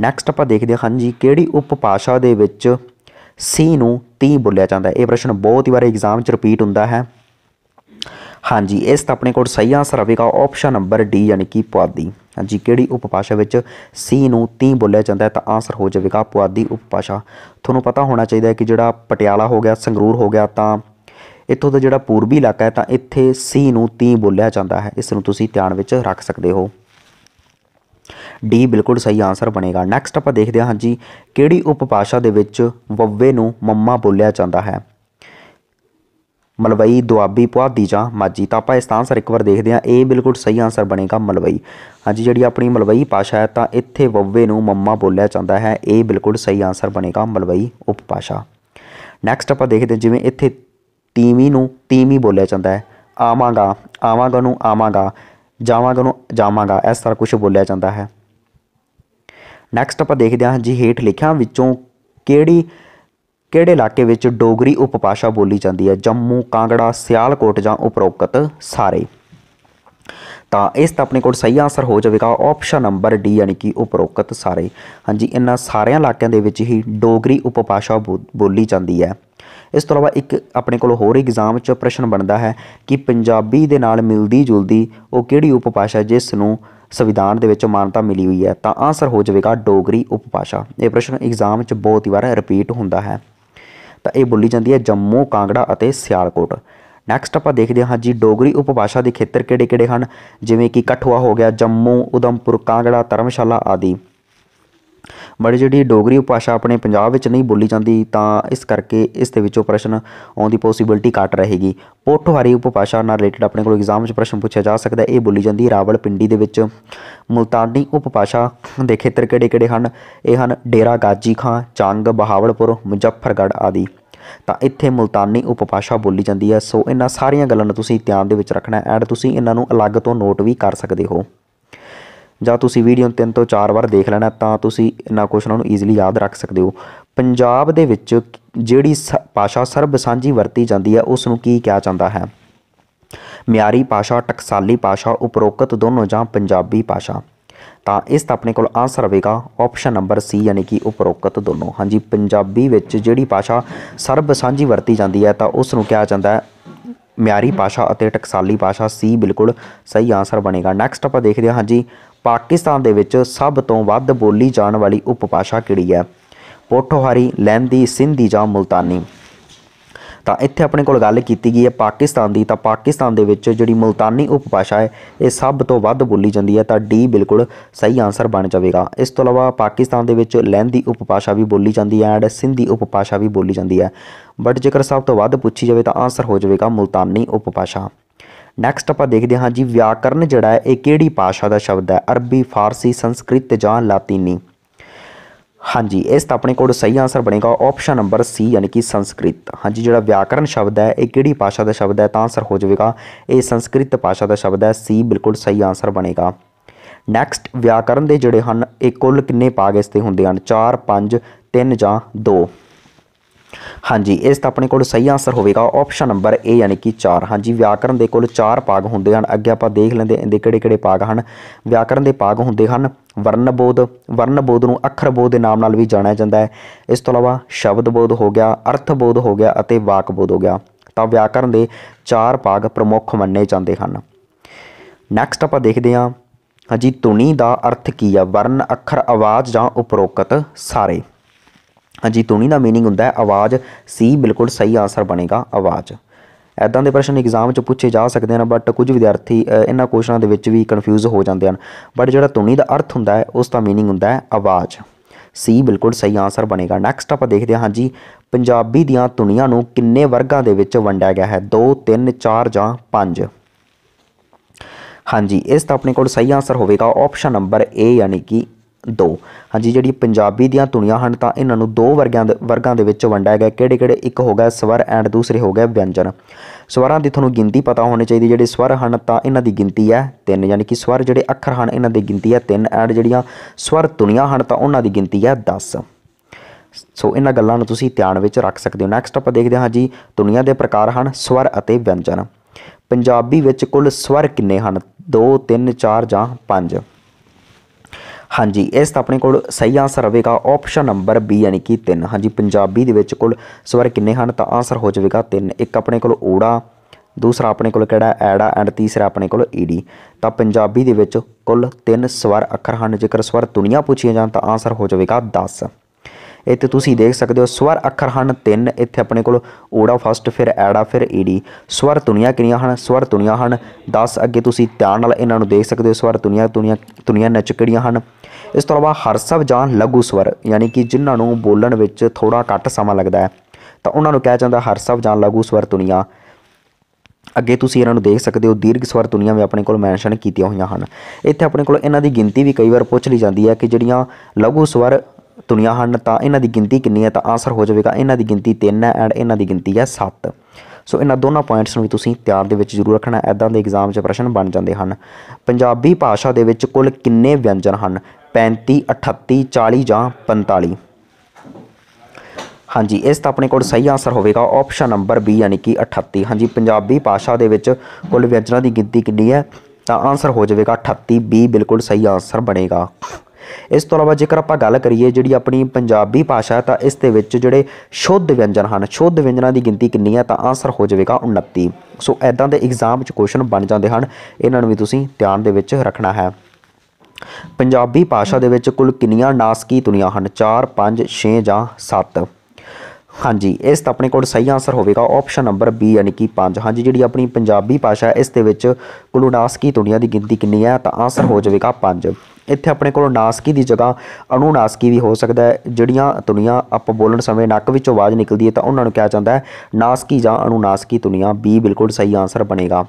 ਨੈਕਸਟ ਆਪਾਂ ਦੇਖਦੇ ਹਾਂ ਜੀ ਕਿਹੜੀ ਉਪਭਾਸ਼ਾ ਦੇ ਵਿੱਚ ਸੀ ਨੂੰ ਤੀ ਬੋਲਿਆ ਜਾਂਦਾ ਹੈ? ਇਹ ਪ੍ਰਸ਼ਨ ਬਹੁਤ ਹੀ ਵਾਰ ਐਗਜ਼ਾਮ 'ਚ ਰਿਪੀਟ ਹੁੰਦਾ ਹੈ। ਹਾਂਜੀ, ਇਸ ਦਾ ਆਪਣੇ ਕੋਲ ਸਹੀ ਆਨਸਰ ਆਵੇਗਾ ਆਪਸ਼ਨ ਨੰਬਰ ਡੀ ਯਾਨੀ ਕਿ ਪੁਆਧੀ। ਹਾਂਜੀ, ਕਿਹੜੀ ਉਪਭਾਸ਼ਾ ਵਿੱਚ ਸੀ ਨੂੰ ਤੀ ਬੋਲਿਆ ਜਾਂਦਾ ਹੈ ਤਾਂ ਆਨਸਰ ਹੋ ਜਾਵੇਗਾ ਪੁਆਧੀ ਉਪਭਾਸ਼ਾ। ਤੁਹਾਨੂੰ ਪਤਾ ਹੋਣਾ ਚਾਹੀਦਾ ਹੈ ਕਿ ਜਿਹੜਾ ਪਟਿਆਲਾ ਹੋ ਗਿਆ, ਸੰਗਰੂਰ ਹੋ ਗਿਆ, ਤਾਂ ਇੱਥੋਂ ਦਾ ਜਿਹੜਾ ਪੂਰਬੀ ਇਲਾਕਾ ਹੈ ਤਾਂ ਇੱਥੇ ਸੀ ਨੂੰ ਤੀ ਬੋਲਿਆ ਜਾਂਦਾ ਹੈ। ਇਸ ਨੂੰ ਤੁਸੀਂ ਧਿਆਨ ਵਿੱਚ ਰੱਖ ਸਕਦੇ ਹੋ। ਡੀ ਬਿਲਕੁਲ ਸਹੀ ਆਨਸਰ ਬਣੇਗਾ। ਨੈਕਸਟ ਆਪਾਂ ਦੇਖਦੇ ਹਾਂ, ਹਾਂਜੀ, ਕਿਹੜੀ ਉਪਭਾਸ਼ਾ ਦੇ ਵਿੱਚ ਵੱਵੇ ਨੂੰ ਮੰਮਾ ਬੋਲਿਆ ਜਾਂਦਾ ਹੈ? ਮਲਵਈ, ਦੁਆਬੀ, ਪੁਆਧੀ ਜਾਂ ਮਾਝੀ। ਤਾਂ ਆਪਾਂ ਇਸ ਦਾ ਆਨਸਰ ਇੱਕ ਵਾਰ ਦੇਖਦੇ ਹਾਂ। ਇਹ ਬਿਲਕੁਲ ਸਹੀ ਆਨਸਰ ਬਣੇਗਾ ਮਲਵਈ। ਹਾਂਜੀ, ਜਿਹੜੀ ਆਪਣੀ ਮਲਵਈ ਭਾਸ਼ਾ ਹੈ, ਤਾਂ ਇੱਥੇ ਵੱਵੇ ਨੂੰ ਮੰਮਾ ਬੋਲਿਆ ਜਾਂਦਾ ਹੈ। ਇਹ ਬਿਲਕੁਲ ਸਹੀ ਆਨਸਰ ਬਣੇਗਾ ਮਲਵਈ ਉਪਭਾਸ਼ਾ। ਨੈਕਸਟ ਆਪਾਂ ਦੇਖਦੇ ਹਾਂ, ਜਿਵੇਂ ਇੱਥੇ ਤੀਵੀਂ ਨੂੰ ਤੀਵੀਂ ਬੋਲਿਆ ਜਾਂਦਾ ਹੈ। ਆਵਾਂਗਾ ਆਵਾਂਗਾ ਨੂੰ ਆਵਾਂਗਾ, ਜਾਵਾਂਗਾ ਨੂੰ ਜਾਵਾਂਗਾ, ਇਸ ਤਰ੍ਹਾਂ ਕੁਝ ਬੋਲਿਆ ਜਾਂਦਾ ਹੈ। ਨੈਕਸਟ ਆਪਾਂ ਦੇਖਦੇ ਹਾਂ, ਜੀ ਹੇਠ ਲਿਖਿਆ ਵਿੱਚੋਂ ਕਿਹੜੀ ਕਿਹੜੇ ਇਲਾਕੇ ਵਿੱਚ ਡੋਗਰੀ ਉਪਭਾਸ਼ਾ ਬੋਲੀ ਜਾਂਦੀ ਹੈ? ਜੰਮੂ, ਕਾਂਗੜਾ, ਸਿਆਲਕੋਟ ਜਾਂ ਉਪਰੋਕਤ ਸਾਰੇ? ਤਾਂ ਇਸ ਦਾ ਆਪਣੇ ਕੋਲ ਸਹੀ ਆਨਸਰ ਹੋ ਜਾਵੇਗਾ ਆਪਸ਼ਨ ਨੰਬਰ ਡੀ ਯਾਨੀ ਕਿ ਉਪਰੋਕਤ ਸਾਰੇ। ਹਾਂਜੀ, ਇਹਨਾਂ ਸਾਰਿਆਂ ਇਲਾਕਿਆਂ ਦੇ ਵਿੱਚ ਹੀ ਡੋਗਰੀ ਉਪਭਾਸ਼ਾ ਬੋ- ਬੋਲੀ ਜਾਂਦੀ ਹੈ। ਇਸ ਤੋਂ ਇਲਾਵਾ ਇੱਕ ਆਪਣੇ ਕੋਲ ਹੋਰ ਐਗਜ਼ਾਮ 'ਚ ਪ੍ਰਸ਼ਨ ਬਣਦਾ ਹੈ ਕਿ ਪੰਜਾਬੀ ਦੇ ਨਾਲ ਮਿਲਦੀ ਜੁਲਦੀ ਉਹ ਕਿਹੜੀ ਉਪਭਾਸ਼ਾ ਜਿਸ ਨੂੰ ਸੰਵਿਧਾਨ ਦੇ ਵਿੱਚ ਮਾਨਤਾ ਮਿਲੀ ਹੋਈ ਹੈ? ਤਾਂ ਆਨਸਰ ਹੋ ਜਾਵੇਗਾ ਡੋਗਰੀ ਉਪਭਾਸ਼ਾ। ਇਹ ਪ੍ਰਸ਼ਨ ਐਗਜ਼ਾਮ 'ਚ ਬਹੁਤ ਹੀ ਵਾਰ ਰਿਪੀਟ ਹੁੰਦਾ ਹੈ। ਤਾਂ ਇਹ ਬੋਲੀ ਜਾਂਦੀ ਹੈ ਜੰਮੂ, ਕਾਂਗੜਾ ਅਤੇ ਸਿਆਲਕੋਟ। ਨੈਕਸਟ ਆਪਾਂ ਦੇਖਦੇ ਹਾਂ ਜੀ ਡੋਗਰੀ ਉਪਭਾਸ਼ਾ ਦੇ ਖੇਤਰ ਕਿਹੜੇ-ਕਿਹੜੇ ਹਨ? ਜਿਵੇਂ ਕਿ ਕਠੂਆ ਹੋ ਗਿਆ, ਜੰਮੂ, ਉਦਮਪੁਰ, ਕਾਂਗੜਾ, ਧਰਮਸ਼ਾਲਾ ਆਦਿ। ਬੜੀ ਜਿਹੜੀ ਡੋਗਰੀ ਉਪਭਾਸ਼ਾ ਆਪਣੇ ਪੰਜਾਬ ਵਿੱਚ ਨਹੀਂ ਬੋਲੀ ਜਾਂਦੀ, ਤਾਂ ਇਸ ਕਰਕੇ ਇਸ ਦੇ ਵਿੱਚੋਂ ਪ੍ਰਸ਼ਨ ਆਉਣ ਦੀ ਪੋਸੀਬਿਲਿਟੀ ਘੱਟ ਰਹੇਗੀ। ਪੋਠੋਹਾਰੀ ਉਪਭਾਸ਼ਾ ਨਾਲ ਰਿਲੇਟਡ ਆਪਣੇ ਕੋਲ ਐਗਜ਼ਾਮ ਵਿੱਚ ਪ੍ਰਸ਼ਨ ਪੁੱਛਿਆ ਜਾ ਸਕਦਾ ਇਹ ਬੋਲੀ ਜਾਂਦੀ ਹੈ ਰਾਵਲਪਿੰਡੀ ਦੇ ਵਿੱਚ। ਮੁਲਤਾਨੀ ਉਪਭਾਸ਼ਾ ਦੇ ਖੇਤਰ ਕਿਹੜੇ-ਕਿਹੜੇ ਹਨ? ਇਹ ਹਨ ਡੇਰਾ ਗਾਜੀ ਖਾਂ, ਚੰਗ, ਬਹਾਵਲਪੁਰ, ਮੁਜ਼ੱਫਰਗੜ੍ਹ ਆਦਿ। ਤਾਂ ਇੱਥੇ ਮੁਲਤਾਨੀ ਉਪਭਾਸ਼ਾ ਬੋਲੀ ਜਾਂਦੀ ਹੈ। ਸੋ ਇਹਨਾਂ ਸਾਰੀਆਂ ਗੱਲਾਂ ਨੂੰ ਤੁਸੀਂ ਧਿਆਨ ਦੇ ਵਿੱਚ ਰੱਖਣਾ ਐਂਡ ਤੁਸੀਂ ਇਹਨਾਂ ਨੂੰ ਅਲੱਗ ਤੋਂ ਨੋਟ ਵੀ ਕਰ ਸਕਦੇ ਹੋ। ਜਾਂ ਤੁਸੀਂ ਵੀਡੀਓ ਨੂੰ ਤਿੰਨ ਤੋਂ ਚਾਰ ਵਾਰ ਦੇਖ ਲੈਣਾ, ਤਾਂ ਤੁਸੀਂ ਇਹਨਾਂ ਕੁਐਸਚਨਾਂ ਨੂੰ ਈਜ਼ੀਲੀ ਯਾਦ ਰੱਖ ਸਕਦੇ ਹੋ। ਪੰਜਾਬ ਦੇ ਵਿੱਚ ਜਿਹੜੀ ਸ- ਭਾਸ਼ਾ ਸਰਬ ਸਾਂਝੀ ਵਰਤੀ ਜਾਂਦੀ ਹੈ, ਉਸ ਨੂੰ ਕੀ ਕਿਹਾ ਜਾਂਦਾ ਹੈ? ਮਿਆਰੀ ਭਾਸ਼ਾ, ਟਕਸਾਲੀ ਭਾਸ਼ਾ, ਉਪਰੋਕਤ ਦੋਨੋਂ ਜਾਂ ਪੰਜਾਬੀ ਭਾਸ਼ਾ। ਤਾਂ ਇਸ ਦਾ ਆਪਣੇ ਕੋਲ ਆਨਸਰ ਹੋਵੇਗਾ ਆਪਸ਼ਨ ਨੰਬਰ ਸੀ ਯਾਨੀ ਕਿ ਉਪਰੋਕਤ ਦੋਨੋਂ। ਹਾਂਜੀ, ਪੰਜਾਬੀ ਵਿੱਚ ਜਿਹੜੀ ਭਾਸ਼ਾ ਸਰਬ ਸਾਂਝੀ ਵਰਤੀ ਜਾਂਦੀ ਹੈ, ਤਾਂ ਉਸ ਨੂੰ ਕਿਹਾ ਜਾਂਦਾ ਹੈ ਮਿਆਰੀ ਭਾਸ਼ਾ ਅਤੇ ਟਕਸਾਲੀ ਭਾਸ਼ਾ। ਸੀ ਬਿਲਕੁਲ ਸਹੀ ਆਨਸਰ ਬਣੇਗਾ। ਨੈਕਸਟ ਆਪਾਂ ਦੇਖਦੇ ਹਾਂ, ਹਾਂਜੀ ਪਾਕਿਸਤਾਨ ਦੇ ਵਿੱਚ ਸਭ ਤੋਂ ਵੱਧ ਬੋਲੀ ਜਾਣ ਵਾਲੀ ਉਪਭਾਸ਼ਾ ਕਿਹੜੀ ਹੈ? ਪੋਠੋਹਾਰੀ, ਲਹਿੰਦੀ, ਸਿੰਧੀ ਜਾਂ ਮੁਲਤਾਨੀ? ਤਾਂ ਇੱਥੇ ਆਪਣੇ ਕੋਲ ਗੱਲ ਕੀਤੀ ਗਈ ਹੈ ਪਾਕਿਸਤਾਨ ਦੀ। ਤਾਂ ਪਾਕਿਸਤਾਨ ਦੇ ਵਿੱਚ ਜਿਹੜੀ ਮੁਲਤਾਨੀ ਉਪਭਾਸ਼ਾ ਹੈ, ਇਹ ਸਭ ਤੋਂ ਵੱਧ ਬੋਲੀ ਜਾਂਦੀ ਹੈ। ਤਾਂ ਡੀ ਬਿਲਕੁਲ ਸਹੀ ਆਨਸਰ ਬਣ ਜਾਵੇਗਾ। ਇਸ ਤੋਂ ਇਲਾਵਾ ਪਾਕਿਸਤਾਨ ਦੇ ਵਿੱਚ ਲਹਿੰਦੀ ਉਪਭਾਸ਼ਾ ਵੀ ਬੋਲੀ ਜਾਂਦੀ ਹੈ ਐਂਡ ਸਿੰਧੀ ਉਪਭਾਸ਼ਾ ਵੀ ਬੋਲੀ ਜਾਂਦੀ ਹੈ। ਬਟ ਜੇਕਰ ਸਭ ਤੋਂ ਵੱਧ ਪੁੱਛੀ ਜਾਵੇ ਤਾਂ ਆਨਸਰ ਹੋ ਜਾਵੇਗਾ ਮੁਲਤਾਨੀ ਉਪਭਾਸ਼ਾ। ਨੈਕਸਟ ਆਪਾਂ ਦੇਖਦੇ ਹਾਂ ਜੀ, ਵਿਆਕਰਨ ਜਿਹੜਾ ਹੈ, ਇਹ ਕਿਹੜੀ ਭਾਸ਼ਾ ਦਾ ਸ਼ਬਦ ਹੈ? ਅਰਬੀ, ਫਾਰਸੀ, ਸੰਸਕ੍ਰਿਤ ਜਾਂ ਲਾਤੀਨੀ? ਹਾਂਜੀ, ਇਸ ਦਾ ਆਪਣੇ ਕੋਲ ਸਹੀ ਆਨਸਰ ਬਣੇਗਾ ਆਪਸ਼ਨ ਨੰਬਰ ਸੀ ਯਾਨੀ ਕਿ ਸੰਸਕ੍ਰਿਤ। ਹਾਂਜੀ, ਜਿਹੜਾ ਵਿਆਕਰਨ ਸ਼ਬਦ ਹੈ, ਇਹ ਕਿਹੜੀ ਭਾਸ਼ਾ ਦਾ ਸ਼ਬਦ ਹੈ? ਤਾਂ ਆਨਸਰ ਹੋ ਜਾਵੇਗਾ, ਇਹ ਸੰਸਕ੍ਰਿਤ ਭਾਸ਼ਾ ਦਾ ਸ਼ਬਦ ਹੈ ਸੀ ਬਿਲਕੁਲ ਸਹੀ ਆਨਸਰ ਬਣੇਗਾ। ਨੈਕਸਟ ਵਿਆਕਰਨ ਦੇ ਜਿਹੜੇ ਹਨ, ਇਹ ਕੁੱਲ ਕਿੰਨੇ ਭਾਗ ਇਸ ਤੇ ਹੁੰਦੇ ਹਨ? 4 5 3 ਜਾਂ 2 ਹਾਂਜੀ, ਇਸ ਦਾ ਆਪਣੇ ਕੋਲ ਸਹੀ ਆਨਸਰ ਹੋਵੇਗਾ ਆਪਸ਼ਨ ਨੰਬਰ ਏ ਯਾਨੀ ਕਿ 4 ਹਾਂਜੀ, ਵਿਆਕਰਨ ਦੇ ਕੋਲ 4 ਭਾਗ ਹੁੰਦੇ ਹਨ। ਅੱਗੇ ਆਪਾਂ ਦੇਖ ਲੈਂਦੇ ਇਹਦੇ ਕਿਹੜੇ ਕਿਹੜੇ ਭਾਗ ਹਨ। ਵਿਆਕਰਨ ਦੇ ਭਾਗ ਹੁੰਦੇ ਹਨ, ਵਰਣਬੋਧ। ਵਰਣਬੋਧ ਨੂੰ ਅੱਖਰਬੋਧ ਦੇ ਨਾਮ ਨਾਲ ਵੀ ਜਾਣਿਆ ਜਾਂਦਾ ਹੈ। ਇਸ ਤੋਂ ਇਲਾਵਾ ਸ਼ਬਦਬੋਧ ਹੋ ਗਿਆ, ਅਰਥਬੋਧ ਹੋ ਗਿਆ ਅਤੇ ਵਾਕਬੋਧ ਹੋ ਗਿਆ। ਤਾਂ ਵਿਆਕਰਨ ਦੇ 4 ਭਾਗ ਪ੍ਰਮੁੱਖ ਮੰਨੇ ਜਾਂਦੇ ਹਨ। ਨੈਕਸਟ ਆਪਾਂ ਦੇਖਦੇ ਹਾਂ, ਹਾਂਜੀ, ਧੁਨੀ ਦਾ ਅਰਥ ਕੀ ਆ? ਵਰਨ, ਅੱਖਰ, ਆਵਾਜ਼ ਜਾਂ ਉਪਰੋਕਤ ਸਾਰੇ? ਹਾਂਜੀ ਧੁਨੀ ਦਾ मीनिंग ਹੁੰਦਾ ਹੈ ਆਵਾਜ਼ ਸੀ ਬਿਲਕੁਲ ਸਹੀ ਆਨਸਰ ਬਣੇਗਾ ਆਵਾਜ਼ ਐਦਾਂ ਦੇ ਪ੍ਰਸ਼ਨ ਐਗਜ਼ਾਮ 'ਚ ਪੁੱਛੇ ਜਾ ਸਕਦੇ ਹਨ ਬਟ ਕੁਝ ਵਿਦਿਆਰਥੀ ਅ, ਇਹਨਾਂ ਕੁਐਸਚਨਾਂ ਦੇ ਵਿੱਚ ਵੀ ਕਨਫਿਊਜ਼ ਹੋ ਜਾਂਦੇ ਹਨ ਬਟ ਜਿਹੜਾ ਧੁਨੀ ਦਾ ਅਰਥ ਹੁੰਦਾ ਹੈ ਉਸ ਦਾ मीनिंग ਹੁੰਦਾ ਹੈ ਆਵਾਜ਼ ਸੀ ਬਿਲਕੁਲ ਸਹੀ ਆਨਸਰ ਬਣੇਗਾ ਨੈਕਸਟ ਆਪਾਂ ਦੇਖਦੇ ਹਾਂ ਹਾਂਜੀ ਪੰਜਾਬੀ ਦੀਆਂ ਧੁਨੀਆਂ ਨੂੰ ਕਿੰਨੇ ਵਰਗਾਂ ਦੇ ਵਿੱਚ ਵੰਡਿਆ ਗਿਆ ਹੈ 2 3 4 ਜਾਂ 5 ਹਾਂਜੀ ਇਸ ਦਾ ਆਪਣੇ ਕੋਲ ਸਹੀ ਆਨਸਰ ਹੋਵੇਗਾ ਆਪਸ਼ਨ ਨੰਬਰ ਏ ਯਾਨੀ ਕਿ ਦੋ। ਹਾਂਜੀ, ਜਿਹੜੀ ਪੰਜਾਬੀ ਦੀਆਂ ਧੁਨੀਆਂ ਹਨ ਤਾਂ ਇਹਨਾਂ ਨੂੰ ਦੋ ਵਰਗਾਂ ਦੇ ਵਰਗਾਂ ਦੇ ਵਿੱਚ ਵੰਡਿਆ ਗਿਆ। ਕਿਹੜੇ ਕਿਹੜੇ ਇੱਕ ਹੋ ਗਿਆ ਸਵਰ ਐਂਡ ਦੂਸਰੇ ਹੋ ਗਿਆ ਵਿਅੰਜਨ। ਸਵਰਾਂ ਦੀ ਤੁਹਾਨੂੰ ਗਿਣਤੀ ਪਤਾ ਹੋਣੀ ਚਾਹੀਦੀ। ਜਿਹੜੇ ਸਵਰ ਹਨ ਤਾਂ ਇਹਨਾਂ ਦੀ ਗਿਣਤੀ ਹੈ ਤਿੰਨ, ਯਾਨੀ ਕਿ ਸਵਰ ਜਿਹੜੇ ਅੱਖਰ ਹਨ, ਇਹਨਾਂ ਦੀ ਗਿਣਤੀ ਹੈ ਤਿੰਨ ਐਂਡ ਜਿਹੜੀਆਂ ਸਵਰ ਧੁਨੀਆਂ ਹਨ ਤਾਂ ਉਹਨਾਂ ਦੀ ਗਿਣਤੀ ਹੈ 10 ਸੋ ਇਹਨਾਂ ਗੱਲਾਂ ਨੂੰ ਤੁਸੀਂ ਧਿਆਨ ਵਿੱਚ ਰੱਖ ਸਕਦੇ ਹੋ। ਨੈਕਸਟ ਆਪਾਂ ਦੇਖਦੇ ਹਾਂ ਜੀ, ਧੁਨੀਆਂ ਦੇ ਪ੍ਰਕਾਰ ਹਨ ਸਵਰ ਅਤੇ ਵਿਅੰਜਨ। ਪੰਜਾਬੀ ਵਿੱਚ ਕੁੱਲ ਸਵਰ ਕਿੰਨੇ ਹਨ? 2 3 4 ਜਾਂ 5 ਹਾਂਜੀ, ਇਸ ਦਾ ਆਪਣੇ ਕੋਲ ਸਹੀ ਆਨਸਰ ਹੋਵੇਗਾ ਆਪਸ਼ਨ ਨੰਬਰ ਬੀ ਯਾਨੀ ਕਿ 3 ਹਾਂਜੀ, ਪੰਜਾਬੀ ਦੇ ਵਿੱਚ ਕੁੱਲ ਸਵਰ ਕਿੰਨੇ ਹਨ? ਤਾਂ ਆਨਸਰ ਹੋ ਜਾਵੇਗਾ 3 ਇੱਕ ਆਪਣੇ ਕੋਲ ਓੜਾ ਦੂਸਰਾ ਆਪਣੇ ਕੋਲ ਕਿਹੜਾ? ਐੜਾ ਐਂਡ ਤੀਸਰਾ ਆਪਣੇ ਕੋਲ ਈਡੀ ਤਾਂ ਪੰਜਾਬੀ ਦੇ ਵਿੱਚ ਕੁੱਲ 3 ਸਵਰ ਅੱਖਰ ਹਨ। ਜੇਕਰ ਸਵਰ ਦੁਨੀਆ ਪੁੱਛੀਆਂ ਜਾਣ ਤਾਂ ਆਨਸਰ ਹੋ ਜਾਵੇਗਾ 10 ਇੱਥੇ ਤੁਸੀਂ ਦੇਖ ਸਕਦੇ ਹੋ ਸਵਰ ਅੱਖਰ ਹਨ ਤਿੰਨ। ਇੱਥੇ ਆਪਣੇ ਕੋਲ ਓੜਾ ਫਸਟ ਫਿਰ ਐੜਾ, ਫਿਰ ਈਡੀ ਸਵਰ ਧੁਨੀਆਂ ਕਿੰਨੀਆਂ ਹਨ? ਸਵਰ ਧੁਨੀਆਂ ਹਨ। 10 ਅੱਗੇ ਤੁਸੀਂ ਧਿਆਨ ਨਾਲ ਇਹਨਾਂ ਨੂੰ ਦੇਖ ਸਕਦੇ ਹੋ। ਸਵਰ ਦੁਨੀਆ ਦੁਨੀਆ ਧੁਨੀਆਂ ਨੱਚ ਕਿਹੜੀਆਂ ਹਨ? ਇਸ ਤੋਂ ਇਲਾਵਾ ਹਰਸਵ ਜਾਂ ਲਘੂ ਸਵਰ, ਯਾਨੀ ਕਿ ਜਿਨ੍ਹਾਂ ਨੂੰ ਬੋਲਣ ਵਿੱਚ ਥੋੜਾ ਘੱਟ ਸਮਾਂ ਲੱਗਦਾ ਹੈ। ਤਾਂ ਉਹਨਾਂ ਨੂੰ ਕਿਹਾ ਜਾਂਦਾ ਹਰਸਵ ਜਾਂ ਲਘੂ ਸਵਰ ਧੁਨੀਆਂ ਅੱਗੇ ਤੁਸੀਂ ਇਹਨਾਂ ਨੂੰ ਦੇਖ ਸਕਦੇ ਹੋ, ਦੀਰਘ ਸਵਰ ਧੁਨੀਆਂ ਵੀ ਆਪਣੇ ਕੋਲ ਮੈਂਸ਼ਨ ਕੀਤੀਆਂ ਹੋਈਆਂ ਹਨ। ਇੱਥੇ ਆਪਣੇ ਕੋਲ ਇਹਨਾਂ ਦੀ ਗਿਣਤੀ ਵੀ ਕਈ ਵਾਰ ਪੁੱਛ ਲਈ ਜਾਂਦੀ ਹੈ ਕਿ ਜਿਹੜੀਆਂ ਲਘੂ ਸਵਰ ਧੁਨੀਆਂ ਹਨ, ਤਾਂ ਇਹਨਾਂ ਦੀ ਗਿਣਤੀ ਕਿੰਨੀ ਹੈ? ਤਾਂ ਆਨਸਰ ਹੋ ਜਾਵੇਗਾ, ਇਹਨਾਂ ਦੀ ਗਿਣਤੀ 3 ਹੈ ਐਂਡ ਇਹਨਾਂ ਦੀ ਗਿਣਤੀ ਹੈ 7 ਸੋ ਇਹਨਾਂ ਦੋਨਾਂ ਪੁਆਇੰਟਸ ਨੂੰ ਵੀ ਤੁਸੀਂ ਧਿਆਨ ਦੇ ਵਿੱਚ ਜ਼ਰੂਰ ਰੱਖਣਾ ਐਦਾਂ ਦੇ ਐਗਜ਼ਾਮ 'ਚ ਪ੍ਰਸ਼ਨ ਬਣ ਜਾਂਦੇ ਹਨ। ਪੰਜਾਬੀ ਭਾਸ਼ਾ ਦੇ ਵਿੱਚ ਕੁੱਲ ਕਿੰਨੇ ਵਿਅੰਜਨ ਹਨ? 35 38 40 ਜਾਂ 45 ਹਾਂਜੀ, ਇਸ ਦਾ ਆਪਣੇ ਕੋਲ ਸਹੀ ਆਨਸਰ ਹੋਵੇਗਾ ਆਪਸ਼ਨ ਨੰਬਰ ਬੀ ਯਾਨੀ ਕਿ 38 ਹਾਂਜੀ, ਪੰਜਾਬੀ ਭਾਸ਼ਾ ਦੇ ਵਿੱਚ ਕੁੱਲ ਵਿਅੰਜਨਾਂ ਦੀ ਗਿਣਤੀ ਕਿੰਨੀ ਹੈ? ਤਾਂ ਆਨਸਰ ਹੋ ਜਾਵੇਗਾ 38 ਬੀ ਬਿਲਕੁਲ ਸਹੀ ਆਨਸਰ ਬਣੇਗਾ। ਇਸ ਤੋਂ ਇਲਾਵਾ ਜੇਕਰ ਆਪਾਂ ਗੱਲ ਕਰੀਏ ਜਿਹੜੀ ਆਪਣੀ ਪੰਜਾਬੀ ਭਾਸ਼ਾ ਤਾਂ ਇਸ ਦੇ ਵਿੱਚ ਜਿਹੜੇ ਸ਼ੁੱਧ ਵਿਅੰਜਨ ਹਨ, ਸ਼ੁੱਧ ਵਿਅੰਜਨਾਂ ਦੀ ਗਿਣਤੀ ਕਿੰਨੀ ਹੈ, ਤਾਂ ਆਨਸਰ ਹੋ ਜਾਵੇਗਾ 29 ਸੋ ਐਦਾਂ ਦੇ ਐਗਜ਼ਾਮ 'ਚ ਕੁਐਸਚਨ ਬਣ ਜਾਂਦੇ ਹਨ। ਇਹਨਾਂ ਨੂੰ ਵੀ ਤੁਸੀਂ ਧਿਆਨ ਦੇ ਵਿੱਚ ਰੱਖਣਾ ਹੈ। ਪੰਜਾਬੀ ਭਾਸ਼ਾ ਦੇ ਵਿੱਚ ਕੁੱਲ ਕਿੰਨੀਆਂ ਨਾਸਕੀ ਧੁਨੀਆਂ ਹਨ? 4 5 6 ਜਾਂ 7 ਹਾਂਜੀ, ਇਸ ਦਾ ਆਪਣੇ ਕੋਲ ਸਹੀ ਆਨਸਰ ਹੋਵੇਗਾ ਆਪਸ਼ਨ ਨੰਬਰ ਬੀ ਯਾਨੀ ਕਿ 5 ਹਾਂਜੀ, ਜਿਹੜੀ ਆਪਣੀ ਪੰਜਾਬੀ ਭਾਸ਼ਾ ਇਸ ਦੇ ਵਿੱਚ ਕੁੱਲ ਨਾਸਕੀ ਧੁਨੀਆਂ ਦੀ ਗਿਣਤੀ ਕਿੰਨੀ ਹੈ? ਤਾਂ ਆਨਸਰ ਹੋ ਜਾਵੇਗਾ 5 ਇੱਥੇ ਆਪਣੇ ਕੋਲ ਨਾਸਕੀ ਦੀ ਜਗ੍ਹਾ ਅਨੁਨਾਸਕੀ ਵੀ ਹੋ ਸਕਦਾ ਹੈ? ਜਿਹੜੀਆਂ ਧੁਨੀਆਂ ਆਪਾਂ ਬੋਲਣ ਸਮੇਂ ਨੱਕ ਵਿੱਚੋਂ ਆਵਾਜ਼ ਨਿਕਲਦੀ ਹੈ ਤਾਂ ਉਹਨਾਂ ਨੂੰ ਕਿਹਾ ਜਾਂਦਾ ਹੈ ਨਾਸਕੀ ਜਾਂ ਅਨੁਨਾਸਕੀ ਧੁਨੀਆਂ। ਬੀ ਬਿਲਕੁਲ ਸਹੀ ਆਨਸਰ ਬਣੇਗਾ।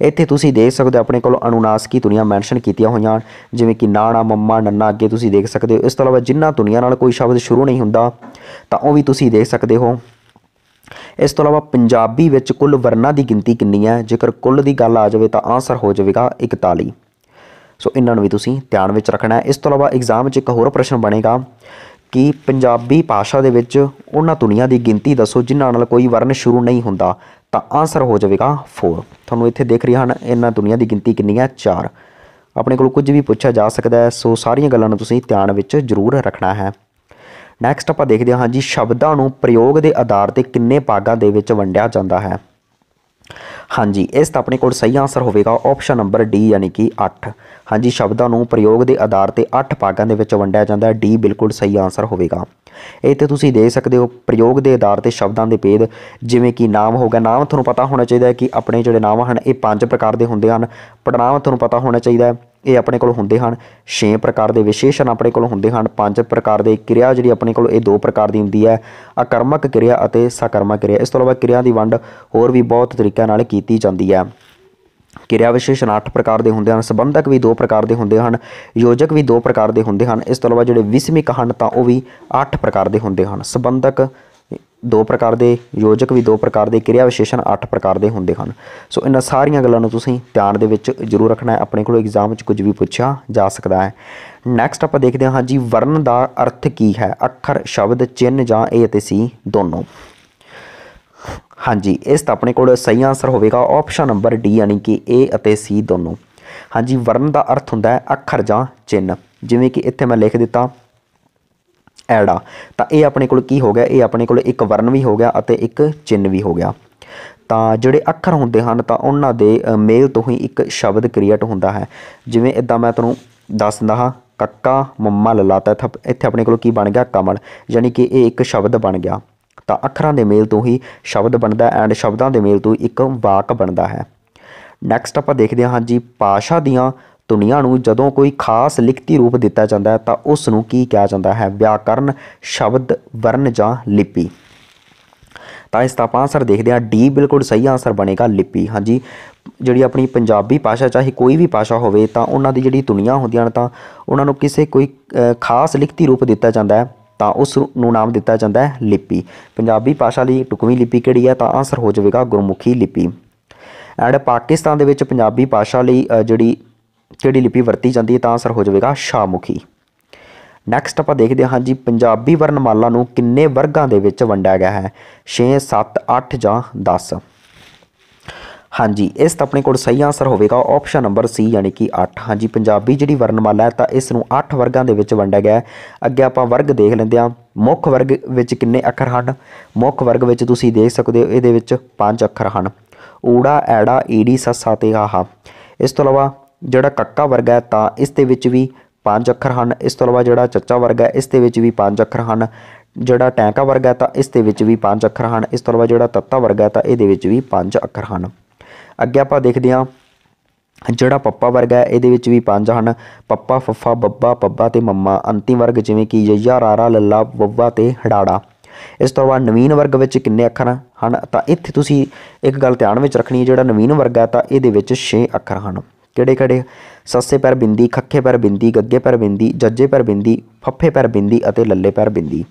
ਇੱਥੇ ਤੁਸੀਂ ਦੇਖ ਸਕਦੇ ਹੋ ਆਪਣੇ ਕੋਲ ਅਨੁਨਾਸਕੀ ਧੁਨੀਆਂ ਮੈਂਸ਼ਨ ਕੀਤੀਆਂ ਹੋਈਆਂ ਜਿਵੇਂ ਕਿ ਨਾਣਾ, ਮੰਮਾ, ਨੰਨਾ ਅੱਗੇ ਤੁਸੀਂ ਦੇਖ ਸਕਦੇ ਹੋ। ਇਸ ਤੋਂ ਇਲਾਵਾ ਜਿਨ੍ਹਾਂ ਧੁਨੀਆਂ ਨਾਲ ਕੋਈ ਸ਼ਬਦ ਸ਼ੁਰੂ ਨਹੀਂ ਹੁੰਦਾ, ਤਾਂ ਉਹ ਵੀ ਤੁਸੀਂ ਦੇਖ ਸਕਦੇ ਹੋ। ਇਸ ਤੋਂ ਇਲਾਵਾ ਪੰਜਾਬੀ ਵਿੱਚ ਕੁੱਲ ਵਰਨਾਂ ਦੀ ਗਿਣਤੀ ਕਿੰਨੀ ਹੈ? ਜੇਕਰ ਕੁੱਲ ਦੀ ਗੱਲ ਆ ਜਾਵੇ ਤਾਂ ਆਨਸਰ ਹੋ ਜਾਵੇਗਾ 41 ਸੋ ਇਹਨਾਂ ਨੂੰ ਵੀ ਤੁਸੀਂ ਧਿਆਨ ਵਿੱਚ ਰੱਖਣਾ ਹੈ। ਇਸ ਤੋਂ ਇਲਾਵਾ ਐਗਜ਼ਾਮ 'ਚ ਇੱਕ ਹੋਰ ਪ੍ਰਸ਼ਨ ਬਣੇਗਾ ਕਿ ਪੰਜਾਬੀ ਭਾਸ਼ਾ ਦੇ ਵਿੱਚ ਉਹਨਾਂ ਧੁਨੀਆਂ ਦੀ ਗਿਣਤੀ ਦੱਸੋ ਜਿਨ੍ਹਾਂ ਨਾਲ ਕੋਈ ਵਰਨ ਸ਼ੁਰੂ ਨਹੀਂ ਹੁੰਦਾ। ਤਾਂ ਆਨਸਰ ਹੋ ਜਾਵੇਗਾ 4 ਤੁਹਾਨੂੰ ਇੱਥੇ ਦੇਖ ਰਹੇ ਹਨ, ਇਹਨਾਂ ਧੁਨੀਆਂ ਦੀ ਗਿਣਤੀ ਕਿੰਨੀ ਹੈ? 4 ਆਪਣੇ ਕੋਲ ਕੁਝ ਵੀ ਪੁੱਛਿਆ ਜਾ ਸਕਦਾ ਹੈ, ਸੋ ਸਾਰੀਆਂ ਗੱਲਾਂ ਨੂੰ ਤੁਸੀਂ ਧਿਆਨ ਵਿੱਚ ਜ਼ਰੂਰ ਰੱਖਣਾ ਹੈ। ਨੈਕਸਟ ਆਪਾਂ ਦੇਖਦੇ ਹਾਂ ਜੀ, ਸ਼ਬਦਾਂ ਨੂੰ ਪ੍ਰਯੋਗ ਦੇ ਆਧਾਰ ਤੇ ਕਿੰਨੇ ਭਾਗਾਂ ਦੇ ਵਿੱਚ ਵੰਡਿਆ ਜਾਂਦਾ ਹੈ। ਹਾਂਜੀ, ਇਸ ਦਾ ਆਪਣੇ ਕੋਲ ਸਹੀ ਆਨਸਰ ਹੋਵੇਗਾ ਆਪਸ਼ਨ ਨੰਬਰ ਡੀ ਯਾਨੀ ਕਿ 8 ਹਾਂਜੀ, ਸ਼ਬਦਾਂ ਨੂੰ ਪ੍ਰਯੋਗ ਦੇ ਆਧਾਰ ਤੇ 8 ਭਾਗਾਂ ਦੇ ਵਿੱਚ ਵੰਡਿਆ ਜਾਂਦਾ ਹੈ। ਡੀ ਬਿਲਕੁਲ ਸਹੀ ਆਨਸਰ ਹੋਵੇਗਾ। ਇੱਥੇ ਤੁਸੀਂ ਦੇਖ ਸਕਦੇ ਹੋ, ਪ੍ਰਯੋਗ ਦੇ ਆਧਾਰ ਤੇ ਸ਼ਬਦਾਂ ਦੇ ਭੇਦ ਜਿਵੇਂ ਕਿ ਨਾਮ ਹੋ ਗਿਆ। ਨਾਮ ਤੁਹਾਨੂੰ ਪਤਾ ਹੋਣਾ ਚਾਹੀਦਾ ਹੈ ਕਿ ਆਪਣੇ ਜਿਹੜੇ ਨਾਮ ਹਨ, ਇਹ ਪੰਜ ਪ੍ਰਕਾਰ ਦੇ ਹੁੰਦੇ ਹਨ। ਪੜਨਾਮ ਤੁਹਾਨੂੰ ਪਤਾ ਹੋਣਾ ਚਾਹੀਦਾ ਹੈ, ਇਹ ਆਪਣੇ ਕੋਲ ਹੁੰਦੇ ਹਨ। ਛੇ ਪ੍ਰਕਾਰ ਦੇ ਵਿਸ਼ੇਸ਼ਣ ਆਪਣੇ ਕੋਲ ਹੁੰਦੇ ਹਨ। ਪੰਜ ਪ੍ਰਕਾਰ ਦੇ ਕਿਰਿਆ ਜਿਹੜੀ ਆਪਣੇ ਕੋਲ, ਇਹ ਦੋ ਪ੍ਰਕਾਰ ਦੀ ਹੁੰਦੀ ਹੈ। ਅਕਰਮਕ ਕਿਰਿਆ ਅਤੇ ਸਕਰਮਕ ਕਿਰਿਆ। ਇਸ ਤੋਂ ਇਲਾਵਾ ਕਿਰਿਆ ਦੀ ਵੰਡ ਹੋਰ ਵੀ ਬਹੁਤ ਤਰੀਕਿਆਂ ਨਾਲ ਕੀਤੀ ਜਾਂਦੀ ਹੈ। ਕਿਰਿਆ ਵਿਸ਼ੇਸ਼ਣ 8 ਪ੍ਰਕਾਰ ਦੇ ਹੁੰਦੇ ਹਨ, ਸੰਬੰਧਕ ਵੀ ਦੋ ਪ੍ਰਕਾਰ ਦੇ ਹੁੰਦੇ ਹਨ, ਯੋਜਕ ਵੀ ਦੋ ਪ੍ਰਕਾਰ ਦੇ ਹੁੰਦੇ ਹਨ। ਇਸ ਤੋਂ ਇਲਾਵਾ ਜਿਹੜੇ ਵਿਸਮਿਕ ਹਨ, ਤਾਂ ਉਹ ਵੀ 8 ਪ੍ਰਕਾਰ ਦੇ ਹੁੰਦੇ ਹਨ। ਸੰਬੰਧਕ ਦੋ ਪ੍ਰਕਾਰ ਦੇ, ਯੋਜਕ ਵੀ ਦੋ ਪ੍ਰਕਾਰ ਦੇ ਕਿਰਿਆ ਵਿਸ਼ੇਸ਼ਣ 8 ਪ੍ਰਕਾਰ ਦੇ ਹੁੰਦੇ ਹਨ। ਸੋ ਇਹਨਾਂ ਸਾਰੀਆਂ ਗੱਲਾਂ ਨੂੰ ਤੁਸੀਂ ਧਿਆਨ ਦੇ ਵਿੱਚ ਜ਼ਰੂਰ ਰੱਖਣਾ ਹੈ। ਆਪਣੇ ਕੋਲ ਐਗਜ਼ਾਮ ਵਿੱਚ ਕੁਝ ਵੀ ਪੁੱਛਿਆ ਜਾ ਸਕਦਾ ਹੈ। ਨੈਕਸਟ ਆਪਾਂ ਦੇਖਦੇ ਹਾਂ ਜੀ ਵਰਨ ਦਾ ਅਰਥ ਕੀ ਹੈ? ਅੱਖਰ, ਸ਼ਬਦ, ਚਿੰਨ੍ਹ ਜਾਂ ਏ ਅਤੇ ਸੀ ਦੋਨੋਂ। ਹਾਂਜੀ, ਇਸ ਦਾ ਆਪਣੇ ਕੋਲ ਸਹੀ ਆਨਸਰ ਹੋਵੇਗਾ ਆਪਸ਼ਨ ਨੰਬਰ ਡੀ ਯਾਨੀ ਕਿ ਏ ਅਤੇ ਸੀ ਦੋਨੋਂ। ਹਾਂਜੀ, ਵਰਣ ਦਾ ਅਰਥ ਹੁੰਦਾ ਹੈ ਅੱਖਰ ਜਾਂ ਚਿੰਨ੍ਹ। ਜਿਵੇਂ ਕਿ ਇੱਥੇ ਮੈਂ ਲਿਖ ਦਿੱਤਾ, ਐੜਾ। ਤਾਂ ਇਹ ਆਪਣੇ ਕੋਲ ਕੀ ਹੋ ਗਿਆ? ਇਹ ਆਪਣੇ ਕੋਲ ਇੱਕ ਵਰਨ ਵੀ ਹੋ ਗਿਆ ਅਤੇ ਇੱਕ ਚਿੰਨ੍ਹ ਵੀ ਹੋ ਗਿਆ। ਤਾਂ ਜਿਹੜੇ ਅੱਖਰ ਹੁੰਦੇ ਹਨ, ਤਾਂ ਉਹਨਾਂ ਦੇ ਮੇਲ ਤੋਂ ਹੀ ਇੱਕ ਸ਼ਬਦ ਕ੍ਰੀਏਟ ਹੁੰਦਾ ਹੈ। ਜਿਵੇਂ ਇਦਾਂ ਮੈਂ ਤੁਹਾਨੂੰ ਦੱਸ ਦਿੰਦਾ ਹਾਂ, ਕੱਕਾ, ਮੰਮਾ, ਲੱਲਾ ਤਾਂ ਇੱਥੇ ਇੱਥੇ ਆਪਣੇ ਕੋਲ ਕੀ ਬਣ ਗਿਆ? ਕਮਲ। ਯਾਨੀ ਕਿ ਇਹ ਇੱਕ ਸ਼ਬਦ ਬਣ ਗਿਆ। ਤਾਂ ਅੱਖਰਾਂ ਦੇ ਮੇਲ ਤੋਂ ਹੀ ਸ਼ਬਦ ਬਣਦਾ ਐਂਡ ਸ਼ਬਦਾਂ ਦੇ ਮੇਲ ਤੋਂ ਇੱਕ ਵਾਕ ਬਣਦਾ ਹੈ। ਨੈਕਸਟ ਆਪਾਂ ਦੇਖਦੇ ਹਾਂ ਜੀ ਭਾਸ਼ਾ ਦੀਆਂ ਧੁਨੀਆਂ ਨੂੰ ਜਦੋਂ ਕੋਈ ਖਾਸ ਲਿਖਤੀ ਰੂਪ ਦਿੱਤਾ ਜਾਂਦਾ ਹੈ ਤਾਂ ਉਸ ਨੂੰ ਕੀ ਕਿਹਾ ਜਾਂਦਾ ਹੈ? ਵਿਆਕਰਨ, ਸ਼ਬਦ ਵਰਨ ਜਾਂ ਲਿਪੀ। ਤਾਂ ਇਸ ਦਾ ਆਪਾਂ ਆਨਸਰ ਦੇਖਦੇ ਹਾਂ। ਡੀ ਬਿਲਕੁਲ ਸਹੀ ਆਨਸਰ ਬਣੇਗਾ ਲਿਪੀ। ਹਾਂਜੀ, ਜਿਹੜੀ ਆਪਣੀ ਪੰਜਾਬੀ ਭਾਸ਼ਾ ਚਾਹੇ ਕੋਈ ਵੀ ਭਾਸ਼ਾ ਹੋਵੇ ਤਾਂ ਉਹਨਾਂ ਦੀ ਜਿਹੜੀ ਧੁਨੀਆਂ ਹੁੰਦੀਆਂ ਨੇ ਤਾਂ ਉਹਨਾਂ ਨੂੰ ਕਿਸੇ ਕੋਈ ਖਾਸ ਲਿਖਤੀ ਰੂਪ ਦਿੱਤਾ ਜਾਂਦਾ ਹੈ। ਤਾਂ ਉਸ ਨੂੰ ਨਾਮ ਦਿੱਤਾ ਜਾਂਦਾ ਹੈ ਲਿਪੀ। ਪੰਜਾਬੀ ਭਾਸ਼ਾ ਲਈ ਟੁਕਵੀਂ ਲਿਪੀ ਕਿਹੜੀ ਹੈ ਤਾਂ ਆਨਸਰ ਹੋ ਜਾਵੇਗਾ ਗੁਰਮੁਖੀ ਲਿਪੀ। ਐਂਡ ਪਾਕਿਸਤਾਨ ਦੇ ਵਿੱਚ ਪੰਜਾਬੀ ਭਾਸ਼ਾ ਲਈ ਜਿਹੜੀ, ਕਿਹੜੀ ਲਿਪੀ ਵਰਤੀ ਜਾਂਦੀ ਹੈ ਤਾਂ ਆਨਸਰ ਹੋ ਜਾਵੇਗਾ ਸ਼ਾਹਮੁਖੀ। ਨੈਕਸਟ ਆਪਾਂ ਦੇਖਦੇ ਹਾਂ ਜੀ ਪੰਜਾਬੀ ਵਰਣਮਾਲਾ ਨੂੰ ਕਿੰਨੇ ਵਰਗਾਂ ਦੇ ਵਿੱਚ ਵੰਡਿਆ ਗਿਆ ਹੈ? 6 7 8 ਜਾਂ 10 ਹਾਂਜੀ, ਇਸ ਦਾ ਆਪਣੇ ਕੋਲ ਸਹੀ ਆਨਸਰ ਹੋਵੇਗਾ ਆਪਸ਼ਨ ਨੰਬਰ ਸੀ ਯਾਨੀ ਕਿ 8 ਹਾਂਜੀ, ਪੰਜਾਬੀ ਜਿਹੜੀ ਵਰਣਮਾਲਾ ਹੈ ਤਾਂ ਇਸ ਨੂੰ 8 ਵਰਗਾਂ ਦੇ ਵਿੱਚ ਵੰਡਿਆ ਗਿਆ ਅੱਗੇ ਆਪਾਂ ਵਰਗ ਦੇਖ ਲੈਂਦੇ ਹਾਂ। ਮੁੱਖ ਵਰਗ ਵਿੱਚ ਕਿੰਨੇ ਅੱਖਰ ਹਨ? ਮੁੱਖ ਵਰਗ ਵਿੱਚ ਤੁਸੀਂ ਦੇਖ ਸਕਦੇ ਹੋ, ਇਹਦੇ ਵਿੱਚ 5 ਅੱਖਰ ਹਨ। ਊੜਾ, ਐੜਾ, ਈੜੀ, ਸੱਸਾ ਤੇ ਆਹਾ। ਇਸ ਤੋਂ ਇਲਾਵਾ ਜਿਹੜਾ ਕੱਕਾ ਵਰਗ ਹੈ ਤਾਂ ਇਸ ਦੇ ਵਿੱਚ ਵੀ ਪੰਜ ਅੱਖਰ ਹਨ। ਇਸ ਤੋਂ ਇਲਾਵਾ ਜਿਹੜਾ ਚੱਚਾ ਵਰਗ ਹੈ, ਇਸ ਦੇ ਵਿੱਚ ਵੀ ਪੰਜ ਅੱਖਰ ਹਨ। ਜਿਹੜਾ ਟੈਂਕਾ ਵਰਗ ਹੈ ਤਾਂ ਇਸ ਦੇ ਵਿੱਚ ਵੀ ਪੰਜ ਅੱਖਰ ਹਨ। ਇਸ ਤੋਂ ਇਲਾਵਾ ਜਿਹੜਾ ਤੱਤਾ ਵਰਗ ਹੈ ਤਾਂ ਇਹਦੇ ਵਿੱਚ ਵੀ ਪੰਜ ਅੱਖਰ ਹਨ। ਅੱਗੇ ਆਪਾਂ ਦੇਖਦੇ ਹਾਂ ਜਿਹੜਾ ਪੱਪਾ ਵਰਗ ਹੈ, ਇਹਦੇ ਵਿੱਚ ਵੀ ਪੰਜ ਹਨ। ਪੱਪਾ, ਫੱਫਾ, ਬੱਬਾ, ਪੱਬਾ ਤੇ ਮੰਮਾ। ਅੰਤਿਮ ਵਰਗ ਜਿਵੇਂ ਕਿ ਯਈਆ, ਰਾਰਾ, ਲੱਲਾ ਬੱਬਾ ਤੇ ਹੜਾੜਾ। ਇਸ ਤੋਂ ਬਾਅਦ ਨਵੀਨ ਵਰਗ ਵਿੱਚ ਕਿੰਨੇ ਅੱਖਰ ਹਨ? ਤਾਂ ਇੱਥੇ ਤੁਸੀਂ ਇੱਕ ਗੱਲ ਧਿਆਨ ਵਿੱਚ ਰੱਖਣੀ ਹੈ, ਜਿਹੜਾ ਨਵੀਨ ਵਰਗ ਹੈ, ਤਾਂ ਇਹਦੇ ਵਿੱਚ 6 ਅੱਖਰ ਹਨ। ਕਿਹੜੇ ਕਿਹੜੇ? ਸੱਸੇ ਪੈਰ ਬਿੰਦੀ, ਖੱਖੇ ਪੈਰ ਬਿੰਦੀ, ਗੱਗੇ ਪੈਰ ਬਿੰਦੀ, ਜੱਜੇ ਪੈਰ ਬਿੰਦੀ, ਫੱਫੇ ਪੈਰ ਬਿੰਦੀ ਅਤੇ ਲੱਲੇ ਪੈਰ ਬਿੰਦੀ।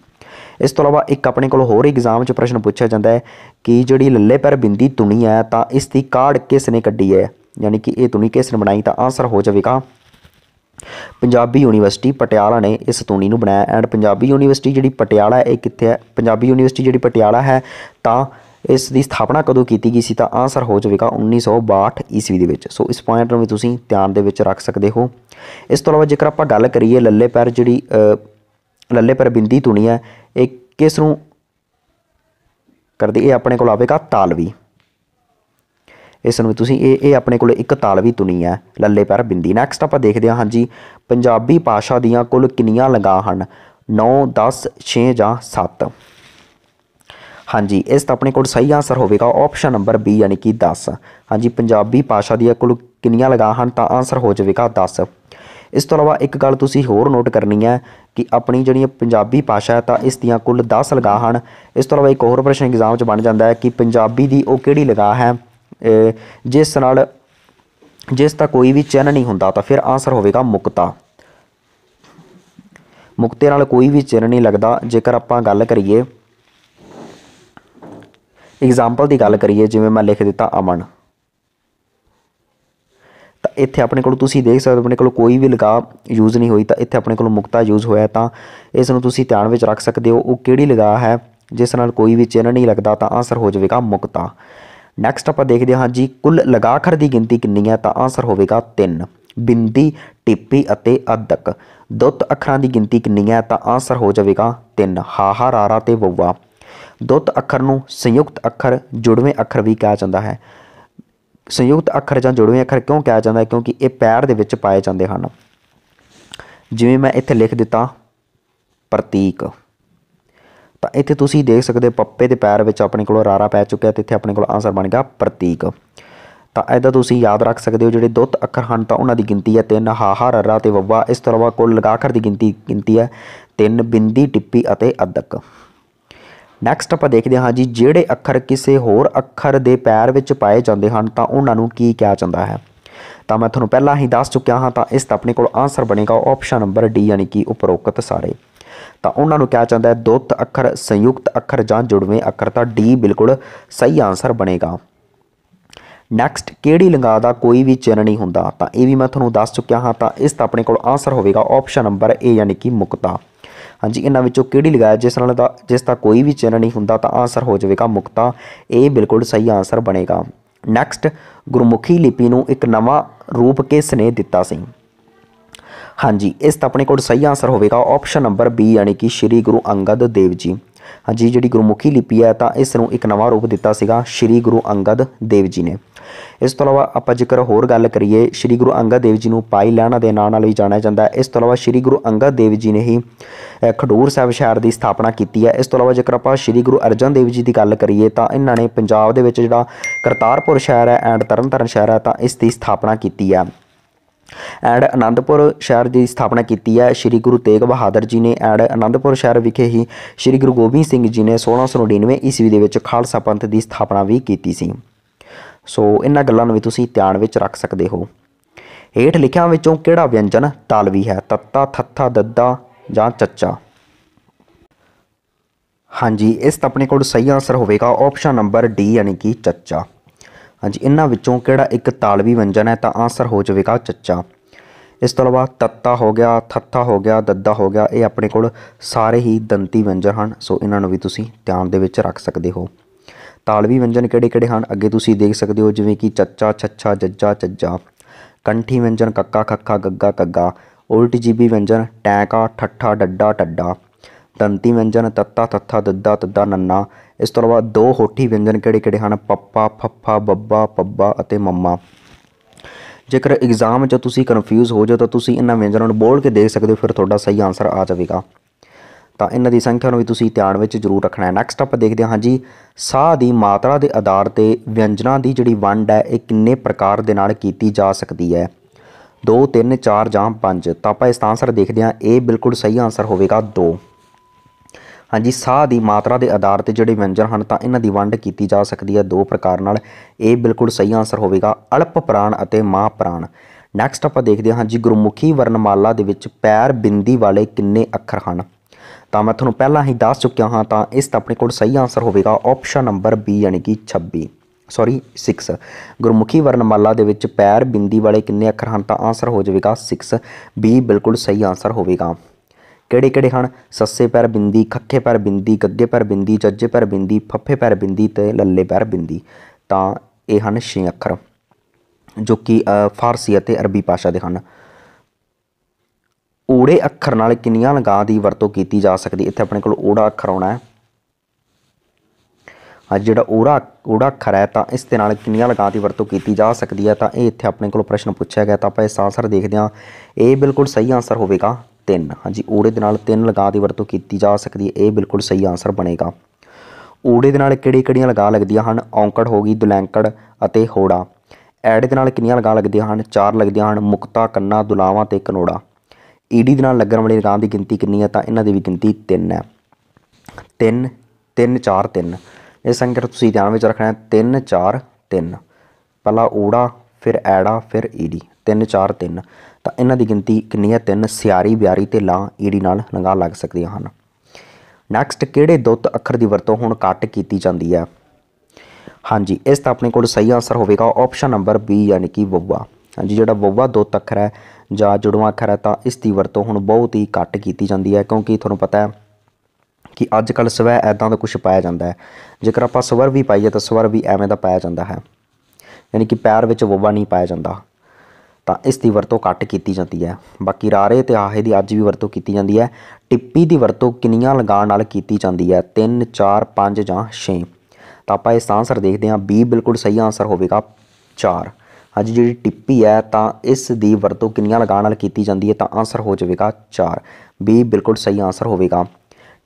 ਇਸ ਤੋਂ ਇਲਾਵਾ ਇੱਕ ਆਪਣੇ ਕੋਲ ਹੋਰ ਐਗਜ਼ਾਮ 'ਚ ਪ੍ਰਸ਼ਨ ਪੁੱਛਿਆ ਜਾਂਦਾ ਹੈ ਕਿ ਜਿਹੜੀ ਲੱਲੇ ਪੈਰ ਬਿੰਦੀ ਤੁਣੀ ਹੈ, ਤਾਂ ਇਸ ਦੀ ਕਾਢ ਕਿਸ ਨੇ ਕੱਢੀ ਹੈ? ਯਾਨੀ ਕਿ ਇਹ ਤੁਣੀ ਕਿਸ ਨੇ ਬਣਾਈ? ਤਾਂ ਆਨਸਰ ਹੋ ਜਾਵੇਗਾ। ਪੰਜਾਬੀ ਯੂਨੀਵਰਸਿਟੀ ਪਟਿਆਲਾ ਨੇ ਇਸ ਤੁਣੀ ਨੂੰ ਬਣਾਇਆ। ਐਂਡ ਪੰਜਾਬੀ ਯੂਨੀਵਰਸਿਟੀ ਜਿਹੜੀ ਪਟਿਆਲਾ ਇਹ ਕਿੱਥੇ ਹੈ? ਪੰਜਾਬੀ ਯੂਨੀਵਰਸਿਟੀ ਜਿਹੜੀ ਪਟਿਆਲਾ ਹੈ, ਤਾਂ ਇਸ ਦੀ ਸਥਾਪਨਾ ਕਦੋਂ ਕੀਤੀ ਗਈ ਸੀ? ਤਾਂ ਆਨਸਰ ਹੋ ਜਾਵੇਗਾ 1962 ਈਸਵੀ ਦੇ ਵਿੱਚ। ਸੋ ਇਸ ਪੁਆਇੰਟ ਨੂੰ ਵੀ ਤੁਸੀਂ ਧਿਆਨ ਦੇ ਵਿੱਚ ਰੱਖ ਸਕਦੇ ਹੋ। ਇਸ ਤੋਂ ਇਲਾਵਾ ਜੇਕਰ ਆਪਾਂ ਗੱਲ ਕਰੀਏ ਲੱਲੇ ਪੈਰ ਜਿਹੜੀ ਲੱਲੇ ਪੈਰ ਬਿੰਦੀ ਤੁਣੀ ਹੈ। ਇਹ ਕਿਸ ਨੂੰ ਕਰਦੀ? ਇਹ ਆਪਣੇ ਕੋਲ ਆਵੇਗਾ ਤਾਲਵੀ। ਇਸ ਨੂੰ ਤੁਸੀਂ ਇਹ ਇਹ ਆਪਣੇ ਕੋਲ ਇੱਕ ਤਾਲਵੀ ਤੁਨੀ ਹੈ, ਲੱਲੇ ਪੈਰ ਬਿੰਦੀ। ਨੈਕਸਟ ਆਪਾਂ ਦੇਖਦੇ ਹਾਂ, ਹਾਂਜੀ, ਪੰਜਾਬੀ ਭਾਸ਼ਾ ਦੀਆਂ ਕੁੱਲ ਕਿੰਨੀਆਂ ਲਗਾਂ ਹਨ? 9 10 6 ਜਾਂ 7 ਹਾਂਜੀ, ਇਸ ਦਾ ਆਪਣੇ ਕੋਲ ਸਹੀ ਆਨਸਰ ਹੋਵੇਗਾ ਆਪਸ਼ਨ ਨੰਬਰ ਬੀ ਯਾਨੀ ਕਿ 10 ਹਾਂਜੀ, ਪੰਜਾਬੀ ਭਾਸ਼ਾ ਦੀਆਂ ਕੁੱਲ ਕਿੰਨੀਆਂ ਲਗਾਂ ਹਨ? ਤਾਂ ਆਨਸਰ ਹੋ ਜਾਵੇਗਾ 10 ਇਸ ਤੋਂ ਇਲਾਵਾ ਇੱਕ ਗੱਲ ਤੁਸੀਂ ਹੋਰ ਨੋਟ ਕਰਨੀ ਹੈ ਕਿ ਆਪਣੀ ਜਿਹੜੀ ਪੰਜਾਬੀ ਭਾਸ਼ਾ ਹੈ ਤਾਂ ਇਸ ਦੀਆਂ ਕੁੱਲ 10 ਲਗਾਹ ਹਨ। ਇਸ ਤੋਂ ਇਲਾਵਾ ਇੱਕ ਹੋਰ ਪ੍ਰਸ਼ਨ ਐਗਜ਼ਾਮ 'ਚ ਬਣ ਜਾਂਦਾ ਹੈ ਕਿ ਪੰਜਾਬੀ ਦੀ ਉਹ ਕਿਹੜੀ ਲਗਾਹ ਹੈ? ਜਿਸ ਨਾਲ ਜਿਸ ਦਾ ਕੋਈ ਵੀ ਚਿੰਨ੍ਹ ਨਹੀਂ ਹੁੰਦਾ ਤਾਂ ਫਿਰ ਆਨਸਰ ਹੋਵੇਗਾ ਮੁਕਤਾ। ਮੁਕਤੇ ਨਾਲ ਕੋਈ ਵੀ ਚਿੰਨ੍ਹ ਨਹੀਂ ਲੱਗਦਾ। ਜੇਕਰ ਆਪਾਂ ਗੱਲ ਕਰੀਏ ਐਗਜ਼ਾਮਪਲ ਦੀ ਗੱਲ ਕਰੀਏ, ਜਿਵੇਂ ਮੈਂ ਲਿਖ ਦਿੱਤਾ ਅਮਨ। ਇੱਥੇ ਆਪਣੇ ਕੋਲ ਤੁਸੀਂ ਦੇਖ ਸਕਦੇ ਹੋ, ਆਪਣੇ ਕੋਲ ਕੋਈ ਵੀ ਲਗਾ ਯੂਜ਼ ਨਹੀਂ ਹੋਈ ਤਾਂ ਇੱਥੇ ਆਪਣੇ ਕੋਲ ਮੁਕਤਾ ਯੂਜ਼ ਹੋਇਆ ਤਾਂ ਇਸ ਨੂੰ ਤੁਸੀਂ ਧਿਆਨ ਵਿੱਚ ਰੱਖ ਸਕਦੇ ਹੋ, ਉਹ ਕਿਹੜੀ ਲਗਾ ਹੈ, ਜਿਸ ਨਾਲ ਕੋਈ ਵੀ ਚਿੰਨ੍ਹ ਨਹੀਂ ਲੱਗਦਾ ਤਾਂ ਆਨਸਰ ਹੋ ਜਾਵੇਗਾ ਮੁਕਤਾ। ਨੈਕਸਟ ਆਪਾਂ ਦੇਖਦੇ ਹਾਂ ਜੀ, ਕੁੱਲ ਲਗਾਖਰ ਦੀ ਗਿਣਤੀ ਕਿੰਨੀ ਹੈ ਤਾਂ ਆਨਸਰ ਹੋਵੇਗਾ 3 ਬਿੰਦੀ, ਟਿੱਪੀ ਅਤੇ ਅਦਕ। ਦੁੱਤ ਅੱਖਰਾਂ ਦੀ ਗਿਣਤੀ ਕਿੰਨੀ ਹੈ ਤਾਂ ਆਨਸਰ ਹੋ ਜਾਵੇਗਾ 3 ਹਾਹਾ, ਰਾਰਾ ਤੇ ਵਊਆ। ਦੁੱਤ ਅੱਖਰ ਨੂੰ ਸੰਯੁਕਤ ਅੱਖਰ ਜੁੜਵੇਂ ਅੱਖਰ ਵੀ ਕਿਹਾ ਜਾਂਦਾ ਹੈ। ਸੰਯੁਕਤ ਅੱਖਰ ਜਾਂ ਜੁੜਵੇਂ ਅੱਖਰ ਕਿਉਂ ਕਿਹਾ ਜਾਂਦਾ ਹੈ? ਕਿਉਂਕਿ ਇਹ ਪੈਰ ਦੇ ਵਿੱਚ ਪਾਏ ਜਾਂਦੇ ਹਨ। ਜਿਵੇਂ ਮੈਂ ਇੱਥੇ ਲਿਖ ਦਿੱਤਾ, ਪ੍ਰਤੀਕ। ਤਾਂ ਇੱਥੇ ਤੁਸੀਂ ਦੇਖ ਸਕਦੇ ਹੋ, ਪੱਪੇ ਦੇ ਪੈਰ ਵਿੱਚ ਆਪਣੇ ਕੋਲ ਰਾਰਾ ਪੈ ਚੁੱਕਿਆ ਤੇ ਇੱਥੇ ਆਪਣੇ ਕੋਲ ਆਨਸਰ ਬਣ ਗਿਆ, ਪ੍ਰਤੀਕ। ਤਾਂ ਇਹਦਾ ਤੁਸੀਂ ਯਾਦ ਰੱਖ ਸਕਦੇ ਹੋ, ਜਿਹੜੇ ਦੁੱਤ ਅੱਖਰ ਹਨ, ਤਾਂ ਉਹਨਾਂ ਦੀ ਗਿਣਤੀ ਹੈ ਤਿੰਨ ਹਾਹਾ ਰੱਰਾ ਤੇ ਵੱਵਾ। ਇਸ ਤੋਂ ਇਲਾਵਾ ਕੁੱਲ ਲਗਾਖਰ ਦੀ ਗਿਣਤੀ ਗਿਣਤੀ ਹੈ ਤਿੰਨ, ਬਿੰਦੀ, ਟਿੱਪੀ ਅਤੇ ਅਦਕ। ਨੈਕਸਟ ਆਪਾਂ ਦੇਖਦੇ ਹਾਂ ਜੀ, ਜਿਹੜੇ ਅੱਖਰ ਕਿਸੇ ਹੋਰ ਅੱਖਰ ਦੇ ਪੈਰ ਵਿੱਚ ਪਾਏ ਜਾਂਦੇ ਹਨ, ਤਾਂ ਉਹਨਾਂ ਨੂੰ ਕੀ ਕਿਹਾ ਜਾਂਦਾ ਹੈ? ਤਾਂ ਮੈਂ ਤੁਹਾਨੂੰ ਪਹਿਲਾਂ ਹੀ ਦੱਸ ਚੁੱਕਿਆ ਹਾਂ, ਤਾਂ ਇਸ ਦਾ ਆਪਣੇ ਕੋਲ ਆਨਸਰ ਬਣੇਗਾ ਆਪਸ਼ਨ ਨੰਬਰ ਡੀ ਯਾਨੀ ਕਿ ਉਪਰੋਕਤ ਸਾਰੇ। ਤਾਂ ਉਹਨਾਂ ਨੂੰ ਕਿਹਾ ਜਾਂਦਾ ਹੈ, ਦੁੱਤ ਅੱਖਰ, ਸੰਯੁਕਤ ਅੱਖਰ ਜਾਂ ਜੁੜਵੇਂ ਅੱਖਰ, ਤਾਂ ਡੀ ਬਿਲਕੁਲ ਸਹੀ ਆਨਸਰ ਬਣੇਗਾ। ਨੈਕਸਟ ਕਿਹੜੀ ਲੰਗਾ ਦਾ ਕੋਈ ਵੀ ਚਿੰਨ੍ਹ ਨਹੀਂ ਹੁੰਦਾ? ਤਾਂ ਇਹ ਵੀ ਮੈਂ ਤੁਹਾਨੂੰ ਦੱਸ ਚੁੱਕਿਆ ਹਾਂ, ਤਾਂ ਇਸ ਦਾ ਆਪਣੇ ਕੋਲ ਆਨਸਰ ਹੋਵੇਗਾ ਆਪਸ਼ਨ ਨੰਬਰ ਏ ਯਾਨੀ ਕਿ ਮੁਕਤਾ। ਹਾਂਜੀ, ਇਹਨਾਂ ਵਿੱਚੋਂ ਕਿਹੜੀ ਲਗਾਇਆ? ਜਿਸ ਨਾਲ ਦਾ ਜਿਸ ਦਾ ਕੋਈ ਵੀ ਚਿੰਨ੍ਹ ਨਹੀਂ ਹੁੰਦਾ, ਤਾਂ ਆਨਸਰ ਹੋ ਜਾਵੇਗਾ ਮੁਕਤਾ। ਇਹ ਬਿਲਕੁਲ ਸਹੀ ਆਨਸਰ ਬਣੇਗਾ। ਨੈਕਸਟ ਗੁਰਮੁਖੀ ਲਿਪੀ ਨੂੰ ਇੱਕ ਨਵਾਂ ਰੂਪ ਕਿਸ ਨੇ ਦਿੱਤਾ ਸੀ? ਹਾਂਜੀ, ਇਸ ਦਾ ਆਪਣੇ ਕੋਲ ਸਹੀ ਆਨਸਰ ਹੋਵੇਗਾ ਆਪਸ਼ਨ ਨੰਬਰ ਬੀ ਯਾਨੀ ਕਿ ਸ੍ਰੀ ਗੁਰੂ ਅੰਗਦ ਦੇਵ ਜੀ। ਹਾਂਜੀ, ਜਿਹੜੀ ਗੁਰਮੁਖੀ ਲਿਪੀ ਹੈ ਤਾਂ ਇਸ ਨੂੰ ਇੱਕ ਨਵਾਂ ਰੂਪ ਦਿੱਤਾ ਸੀਗਾ ਸ੍ਰੀ ਗੁਰੂ ਅੰਗਦ ਦੇਵ ਜੀ ਨੇ। ਇਸ ਤੋਂ ਇਲਾਵਾ ਆਪਾਂ ਜੇਕਰ ਹੋਰ ਗੱਲ ਕਰੀਏ, ਸ੍ਰੀ ਗੁਰੂ ਅੰਗਦ ਦੇਵ ਜੀ ਨੂੰ ਪਾਈ ਲਹਿਣਾ ਦੇ ਨਾਂ ਨਾਲ ਵੀ ਜਾਣਿਆ ਜਾਂਦਾ ਹੈ। ਇਸ ਤੋਂ ਇਲਾਵਾ ਸ੍ਰੀ ਗੁਰੂ ਅੰਗਦ ਦੇਵ ਜੀ ਨੇ ਹੀ ਖਡੂਰ ਸਾਹਿਬ ਸ਼ਹਿਰ ਦੀ ਸਥਾਪਨਾ ਕੀਤੀ ਹੈ। ਇਸ ਤੋਂ ਇਲਾਵਾ ਜੇਕਰ ਆਪਾਂ ਸ੍ਰੀ ਗੁਰੂ ਅਰਜਨ ਦੇਵ ਜੀ ਦੀ ਗੱਲ ਕਰੀਏ, ਤਾਂ ਇਹਨਾਂ ਨੇ ਪੰਜਾਬ ਦੇ ਵਿੱਚ ਜਿਹੜਾ ਕਰਤਾਰਪੁਰ ਸ਼ਹਿਰ ਹੈ ਐਂਡ ਤਰਨਤਾਰਨ ਸ਼ਹਿਰ ਹੈ, ਤਾਂ ਇਸ ਦੀ ਸਥਾਪਨਾ ਕੀਤੀ ਹੈ। ਐਡ ਅਨੰਦਪੁਰ ਸ਼ਹਿਰ ਦੀ ਸਥਾਪਨਾ ਕੀਤੀ ਹੈ। ਸ੍ਰੀ ਗੁਰੂ ਤੇਗ ਬਹਾਦਰ ਜੀ ਨੇ ਐਂਡ ਅਨੰਦਪੁਰ ਸ਼ਹਿਰ ਵਿਖੇ ਹੀ ਸ੍ਰੀ ਗੁਰੂ ਗੋਬਿੰਦ ਸਿੰਘ ਜੀ ਨੇ 1699 ਈਸਵੀ ਦੇ ਵਿੱਚ ਖਾਲਸਾ ਪੰਥ ਦੀ ਸਥਾਪਨਾ ਵੀ ਕੀਤੀ ਸੀ। ਸੋ ਇਹਨਾਂ ਗੱਲਾਂ ਨੂੰ ਵੀ ਤੁਸੀਂ ਧਿਆਨ ਵਿੱਚ ਰੱਖ ਸਕਦੇ ਹੋ। ਹੇਠ ਲਿਖਿਆਂ ਵਿੱਚੋਂ ਕਿਹੜਾ ਵਿਅੰਜਨ ਤਾਲਵੀ ਹੈ? ਤੱਤਾ, ਥੱਥਾ, ਦੱਦਾ ਜਾਂ ਚੱਚਾ? ਹਾਂਜੀ, ਇਸ ਦਾ ਆਪਣੇ ਕੋਲ ਸਹੀ ਆਨਸਰ ਹੋਵੇਗਾ। ਆਪਸ਼ਨ ਨੰਬਰ ਡੀ ਯਾਨੀ ਕਿ ਚੱਚਾ। ਹਾਂਜੀ, ਇਹਨਾਂ ਵਿੱਚੋਂ ਕਿਹੜਾ ਇੱਕ ਤਾਲਵੀ ਵਿਅੰਜਨ ਹੈ? ਤਾਂ ਆਨਸਰ ਹੋ ਜਾਵੇਗਾ ਚੱਚਾ। ਇਸ ਤੋਂ ਇਲਾਵਾ ਤੱਤਾ ਹੋ ਗਿਆ, ਥੱਥਾ ਹੋ ਗਿਆ, ਦੱਦਾ ਹੋ ਗਿਆ, ਇਹ ਆਪਣੇ ਕੋਲ ਸਾਰੇ ਹੀ ਦੰਤੀ ਵਿਅੰਜਨ ਹਨ, ਸੋ ਇਹਨਾਂ ਨੂੰ ਵੀ ਤੁਸੀਂ ਧਿਆਨ ਦੇ ਵਿੱਚ ਰੱਖ ਸਕਦੇ ਹੋ। ਤਾਲਵੀ ਵਿਅੰਜਨ ਕਿਹੜੇ ਕਿਹੜੇ ਹਨ? ਅੱਗੇ ਤੁਸੀਂ ਦੇਖ ਸਕਦੇ ਹੋ, ਜਿਵੇਂ ਕਿ ਚੱਚਾ, ਛੱਛਾ, ਜੱਜਾ, ਚੱਜਾ। ਕੰਠੀ ਵਿਅੰਜਨ ਕੱਕਾ, ਖੱਖਾ, ਗੱਗਾ, ਕੱਗਾ। ਉਲਟ ਜੀਬੀ ਵਿਅੰਜਨ ਟੈਂਕਾ, ਠੱਠਾ, ਡੱਡਾ, ਟੱਡਾ। ਦੰਤੀ ਵਿਅੰਜਨ ਤੱਤਾ, ਥੱਥਾ, ਦੱਦਾ, ਤੱਦਾ, ਨੰਨਾ। ਇਸ ਤੋਂ ਇਲਾਵਾ ਦੋ ਹੋਠੀ ਵਿਅੰਜਨ ਕਿਹੜੇ ਕਿਹੜੇ ਹਨ? ਪੱਪਾ, ਫੱਫਾ, ਬੱਬਾ, ਪੱਬਾ ਅਤੇ ਮੰਮਾ। ਜੇਕਰ ਐਗਜ਼ਾਮ 'ਚ ਤੁਸੀਂ ਕਨਫਿਊਜ਼ ਹੋ ਜਾਓ ਤਾਂ ਤੁਸੀਂ ਇਹਨਾਂ ਵਿਅੰਜਨਾਂ ਨੂੰ ਬੋਲ ਕੇ ਦੇਖ ਸਕਦੇ ਹੋ, ਫਿਰ ਤੁਹਾਡਾ ਸਹੀ ਆਨਸਰ ਆ ਜਾਵੇਗਾ। ਤਾਂ ਇਹਨਾਂ ਦੀ ਸੰਖਿਆ ਨੂੰ ਵੀ ਤੁਸੀਂ ਧਿਆਨ ਵਿੱਚ ਜ਼ਰੂਰ ਰੱਖਣਾ ਹੈ। ਨੈਕਸਟ ਆਪਾਂ ਦੇਖਦੇ ਹਾਂ ਜੀ, ਸਾਹ ਦੀ ਮਾਤਰਾ ਦੇ ਆਧਾਰ ਤੇ ਵਿਅੰਜਨਾਂ ਦੀ ਜਿਹੜੀ ਵੰਡ ਹੈ, ਇਹ ਕਿੰਨੇ ਪ੍ਰਕਾਰ ਦੇ ਨਾਲ ਕੀਤੀ ਜਾ ਸਕਦੀ ਹੈ? 2 3 4 ਜਾਂ 5 ਤਾਂ ਆਪਾਂ ਇਸ ਦਾ ਆਨਸਰ ਦੇਖਦੇ ਹਾਂ। ਇਹ ਬਿਲਕੁਲ ਸਹੀ ਆਨਸਰ ਹੋਵੇਗਾ 2 ਹਾਂਜੀ, ਸਾਹ ਦੀ ਮਾਤਰਾ ਦੇ ਆਧਾਰ ਤੇ ਜਿਹੜੇ ਵਿਅੰਜਨ ਹਨ, ਤਾਂ ਇਹਨਾਂ ਦੀ ਵੰਡ ਕੀਤੀ ਜਾ ਸਕਦੀ ਹੈ ਦੋ ਪ੍ਰਕਾਰ ਨਾਲ। ਇਹ ਬਿਲਕੁਲ ਸਹੀ ਆਨਸਰ ਹੋਵੇਗਾ, ਅਲਪ ਪ੍ਰਾਣ ਅਤੇ ਮਹਾ ਪ੍ਰਾਣ। ਨੈਕਸਟ ਆਪਾਂ ਦੇਖਦੇ ਹਾਂ ਜੀ ਗੁਰਮੁਖੀ ਵਰਣਮਾਲਾ ਦੇ ਵਿੱਚ ਪੈਰ ਬਿੰਦੀ ਵਾਲੇ ਕਿੰਨੇ ਅੱਖਰ ਹਨ? ਤਾਂ ਮੈਂ ਤੁਹਾਨੂੰ ਪਹਿਲਾਂ ਹੀ ਦੱਸ ਚੁੱਕਿਆ ਹਾਂ, ਤਾਂ ਇਸ ਦਾ ਆਪਣੇ ਕੋਲ ਸਹੀ ਆਨਸਰ ਹੋਵੇਗਾ ਆਪਸ਼ਨ ਨੰਬਰ ਬੀ ਯਾਨੀ ਕਿ 26 ਸੌਰੀ 6 ਗੁਰਮੁਖੀ ਵਰਣਮਾਲਾ ਦੇ ਵਿੱਚ ਪੈਰ ਬਿੰਦੀ ਵਾਲੇ ਕਿੰਨੇ ਅੱਖਰ ਹਨ, ਤਾਂ ਆਨਸਰ ਹੋ ਜਾਵੇਗਾ 6 ਬੀ ਬਿਲਕੁਲ ਸਹੀ ਆਨਸਰ ਹੋਵੇਗਾ। ਕਿਹੜੇ ਕਿਹੜੇ ਹਨ? ਸੱਸੇ ਪੈਰ ਬਿੰਦੀ ਖੱਖੇ ਪੈਰ ਬਿੰਦੀ, ਗੱਗੇ ਪੈਰ ਬਿੰਦੀ ਜੱਜੇ ਪੈਰ ਬਿੰਦੀ, ਫੱਫੇ ਪੈਰ ਬਿੰਦੀ ਤੇ ਲੱਲੇ ਪੈਰ ਬਿੰਦੀ। ਤਾਂ ਇਹ ਹਨ ਛੇ ਅੱਖਰ, ਜੋ ਕਿ ਫਾਰਸੀ ਅਤੇ ਅਰਬੀ ਭਾਸ਼ਾ ਦੇ ਹਨ। ਓੜੇ ਅੱਖਰ ਨਾਲ ਕਿੰਨੀਆਂ ਲਗਾਂ ਦੀ ਵਰਤੋਂ ਕੀਤੀ ਜਾ ਸਕਦੀ? ਇੱਥੇ ਆਪਣੇ ਕੋਲ ਓੜਾ ਅੱਖਰ ਆਉਣਾ ਹੈ। ਅੱਜ ਜਿਹੜਾ ਊੜਾ ਓੜਾ ਅੱਖਰ ਹੈ, ਤਾਂ ਇਸ ਦੇ ਨਾਲ ਕਿੰਨੀਆਂ ਲਗਾਂ ਦੀ ਵਰਤੋਂ ਕੀਤੀ ਜਾ ਸਕਦੀ ਹੈ? ਤਾਂ ਇਹ ਇੱਥੇ ਆਪਣੇ ਕੋਲ ਪ੍ਰਸ਼ਨ ਪੁੱਛਿਆ ਗਿਆ, ਤਾਂ ਆਪਾਂ ਇਸ ਆਨਸਰ ਦੇਖਦੇ ਹਾਂ। ਇਹ ਬਿਲਕੁਲ ਸਹੀ ਆਨਸਰ ਹੋਵੇਗਾ। ਤਿੰਨ। ਹਾਂਜੀ, ਊੜੇ ਦੇ ਨਾਲ ਤਿੰਨ ਲਗਾਂ ਦੀ ਵਰਤੋਂ ਕੀਤੀ ਜਾ ਸਕਦੀ ਹੈ। ਇਹ ਬਿਲਕੁਲ ਸਹੀ ਆਨਸਰ ਬਣੇਗਾ। ਊੜੇ ਦੇ ਨਾਲ ਕਿਹੜੀ ਕਿਹੜੀਆਂ ਲਗਾਂ ਲੱਗਦੀਆਂ ਹਨ? ਔਂਕੜ ਹੋ ਗਈ, ਦੁਲੈਂਕੜ ਅਤੇ ਹੋੜਾ। ਐੜੇ ਦੇ ਨਾਲ ਕਿੰਨੀਆਂ ਲਗਾਂ ਲੱਗਦੀਆਂ ਹਨ? ਚਾਰ ਲੱਗਦੀਆਂ ਹਨ। ਮੁਕਤਾ, ਕੰਨਾ, ਦੁਲਾਵਾਂ ਤੇ ਕਨੋੜਾ। ਈਡੀ ਦੇ ਨਾਲ ਲੱਗਣ ਵਾਲੀ ਲਗਾਂ ਦੀ ਗਿਣਤੀ ਕਿੰਨੀ ਹੈ? ਤਾਂ ਇਹਨਾਂ ਦੀ ਵੀ ਗਿਣਤੀ 3 ਹੈ। 3 3 4 3 ਇਹ ਸੰਕਰ ਤੁਸੀਂ ਧਿਆਨ ਵਿੱਚ ਰੱਖਣਾ ਹੈ। 3 4 3 ਪਹਿਲਾ ਊੜਾ, ਫਿਰ ਐੜਾ, ਫਿਰ ਈਡੀ 3 4 3 ਤਾਂ ਇਹਨਾਂ ਦੀ ਗਿਣਤੀ ਕਿੰਨੀ ਹੈ? 3 ਸਿਆਰੀ ਬਿਆਰੀ ਤੇ ਲਾਂ ਈੜੀ ਨਾਲ ਲਗਾ ਲੱਗ ਸਕਦੀਆਂ ਹਨ। ਨੈਕਸਟ ਕਿਹੜੇ ਦੁੱਤ ਅੱਖਰ ਦੀ ਵਰਤੋਂ ਹੁਣ ਘੱਟ ਕੀਤੀ ਜਾਂਦੀ ਹੈ? ਹਾਂਜੀ, ਇਸ ਦਾ ਆਪਣੇ ਕੋਲ ਸਹੀ ਆਨਸਰ ਹੋਵੇਗਾ ਆਪਸ਼ਨ ਨੰਬਰ ਬੀ ਯਾਨੀ ਕਿ ਵਵ്ਵਾ ਹਾਂਜੀ, ਜਿਹੜਾ ਵਵ്ਵਾ ਦੁੱਤ ਅੱਖਰ ਹੈ ਜਾਂ ਜੁੜਵਾਂ ਅੱਖਰ ਹੈ ਤਾਂ ਇਸ ਦੀ ਵਰਤੋਂ ਹੁਣ ਬਹੁਤ ਹੀ ਘੱਟ ਕੀਤੀ ਜਾਂਦੀ ਹੈ ਕਿਉਂਕਿ ਤੁਹਾਨੂੰ ਪਤਾ ਹੈ ਕਿ ਅੱਜ ਕੱਲ ਸਵੈ ਐਦਾਂ ਦਾ ਕੁਝ ਪਾਇਆ ਜਾਂਦਾ ਹੈ। ਜੇਕਰ ਆਪਾਂ ਸਵਰ ਵੀ ਪਾਈਏ ਤਾਂ ਸਵਰ ਵੀ ਐਵੇਂ ਦਾ ਪਾਇਆ ਜਾਂਦਾ ਹੈ। ਯਾਨੀ ਕਿ ਪੈਰ ਵਿੱਚ ਵਵ്ਵਾ ਨਹੀਂ ਪਾਇਆ ਜਾਂਦਾ। ਤਾਂ ਇਸ ਦੀ ਵਰਤੋਂ ਘੱਟ ਕੀਤੀ ਜਾਂਦੀ ਹੈ। ਬਾਕੀ ਰਾਰੇ ਤੇ ਆਹੇ ਦੀ ਅੱਜ ਵੀ ਵਰਤੋਂ ਕੀਤੀ ਜਾਂਦੀ ਹੈ। ਟਿੱਪੀ ਦੀ ਵਰਤੋਂ ਕਿੰਨੀਆਂ ਲਗਾਉਣ ਨਾਲ ਕੀਤੀ ਜਾਂਦੀ ਹੈ? 3 4 5 ਜਾਂ 6 ਤਾਂ ਆਪਾਂ ਇਸ ਆਨਸਰ ਦੇਖਦੇ ਹਾਂ। ਬੀ ਬਿਲਕੁਲ ਸਹੀ ਆਨਸਰ ਹੋਵੇਗਾ। 4 ਅੱਜ ਜਿਹੜੀ ਟਿੱਪੀ ਹੈ, ਤਾਂ ਇਸ ਦੀ ਵਰਤੋਂ ਕਿੰਨੀਆਂ ਲਗਾਉਣ ਨਾਲ ਕੀਤੀ ਜਾਂਦੀ ਹੈ ਤਾਂ ਆਨਸਰ ਹੋ ਜਾਵੇਗਾ 4 ਬੀ ਬਿਲਕੁਲ ਸਹੀ ਆਨਸਰ ਹੋਵੇਗਾ।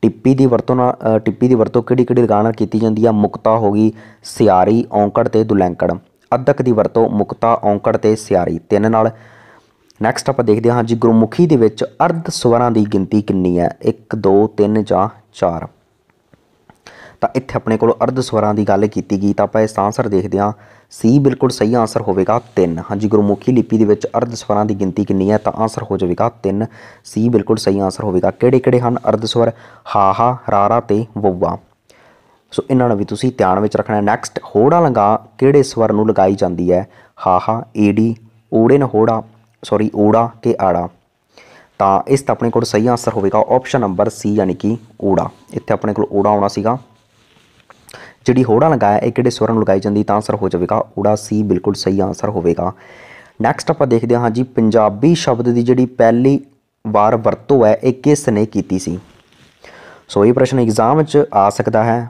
ਟਿੱਪੀ ਦੀ ਵਰਤੋਂ ਨਾਲ ਟਿੱਪੀ ਦੀ ਵਰਤੋਂ ਕਿਹੜੀ ਕਿਹੜੀ ਲਗਾਉਣ ਨਾਲ ਕੀਤੀ ਜਾਂਦੀ ਹੈ? ਮੁਕਤਾ ਹੋ ਗਈ, ਸਿਆਰੀ, ਔਂਕੜ ਤੇ ਦੁਲੈਂਕੜ। ਅੱਧਕ ਦੀ ਵਰਤੋਂ ਮੁਕਤਾ ਔਂਕੜ ਤੇ ਸਿਆਰੀ ਤਿੰਨ ਨਾਲ। ਨੈਕਸਟ ਆਪਾਂ ਦੇਖਦੇ ਹਾਂ ਜੀ ਗੁਰਮੁਖੀ ਦੇ ਵਿੱਚ ਅਰਧ ਸਵਰਾਂ ਦੀ ਗਿਣਤੀ ਕਿੰਨੀ ਹੈ? 1 2 3 ਜਾਂ 4 ਤਾਂ ਇੱਥੇ ਆਪਣੇ ਕੋਲ ਅਰਧ ਸਵਰਾਂ ਦੀ ਗੱਲ ਕੀਤੀ ਗਈ ਤਾਂ ਆਪਾਂ ਇਸ ਆਨਸਰ ਦੇਖਦੇ ਹਾਂ। ਸੀ ਬਿਲਕੁਲ ਸਹੀ ਆਨਸਰ ਹੋਵੇਗਾ 3 ਹਾਂਜੀ ਗੁਰਮੁਖੀ ਲਿਪੀ ਦੇ ਵਿੱਚ ਅਰਧ ਸਵਰਾਂ ਦੀ ਗਿਣਤੀ ਕਿੰਨੀ ਹੈ? ਤਾਂ ਆਨਸਰ ਹੋ ਜਾਵੇਗਾ 3 ਸੀ ਬਿਲਕੁਲ ਸਹੀ ਆਨਸਰ ਹੋਵੇਗਾ। ਕਿਹੜੇ ਕਿਹੜੇ ਹਨ ਅਰਧ ਸਵਰ? ਹਾ ਰਾਰਾ ਤੇ ਵਵ്ਵਾ ਸੋ ਇਹਨਾਂ ਨੂੰ ਵੀ ਤੁਸੀਂ ਧਿਆਨ ਵਿੱਚ ਰੱਖਣਾ ਨੈਕਸਟ ਹੋੜਾ ਲਗਾ ਕਿਹੜੇ ਸਵਰ ਨੂੰ ਲਗਾਈ ਜਾਂਦੀ ਹੈ? ਹਾਹਾ ਹਾ ਈਡੀ ਊੜੇ ਨ ਹੋੜਾ ਸੌਰੀ ਓੜਾ ਕੇ ਆੜਾ। ਤਾਂ ਇਸ ਦਾ ਆਪਣੇ ਕੋਲ ਸਹੀ ਆਨਸਰ ਹੋਵੇਗਾ ਆਪਸ਼ਨ ਨੰਬਰ ਸੀ ਯਾਨੀ ਕਿ ਊੜਾ ਇੱਥੇ ਆਪਣੇ ਕੋਲ ਓੜਾ ਆਉਣਾ ਸੀਗਾ। ਜਿਹੜੀ ਹੋੜਾ ਲਗਾਇਆ ਇਹ ਕਿਹੜੇ ਸਵਰ ਨੂੰ ਲਗਾਈ ਜਾਂਦੀ? ਤਾਂ ਆਨਸਰ ਹੋ ਜਾਵੇਗਾ ਓੜਾ ਸੀ ਬਿਲਕੁਲ ਸਹੀ ਆਨਸਰ ਹੋਵੇਗਾ। ਨੈਕਸਟ ਆਪਾਂ ਦੇਖਦੇ ਹਾਂ ਜੀ, ਪੰਜਾਬੀ ਸ਼ਬਦ ਦੀ ਜਿਹੜੀ ਪਹਿਲੀ ਵਾਰ ਵਰਤੋਂ ਹੈ, ਇਹ ਕਿਸ ਨੇ ਕੀਤੀ ਸੀ? ਸੋ ਇਹ ਪ੍ਰਸ਼ਨ ਐਗਜ਼ਾਮ 'ਚ ਆ ਸਕਦਾ ਹੈ।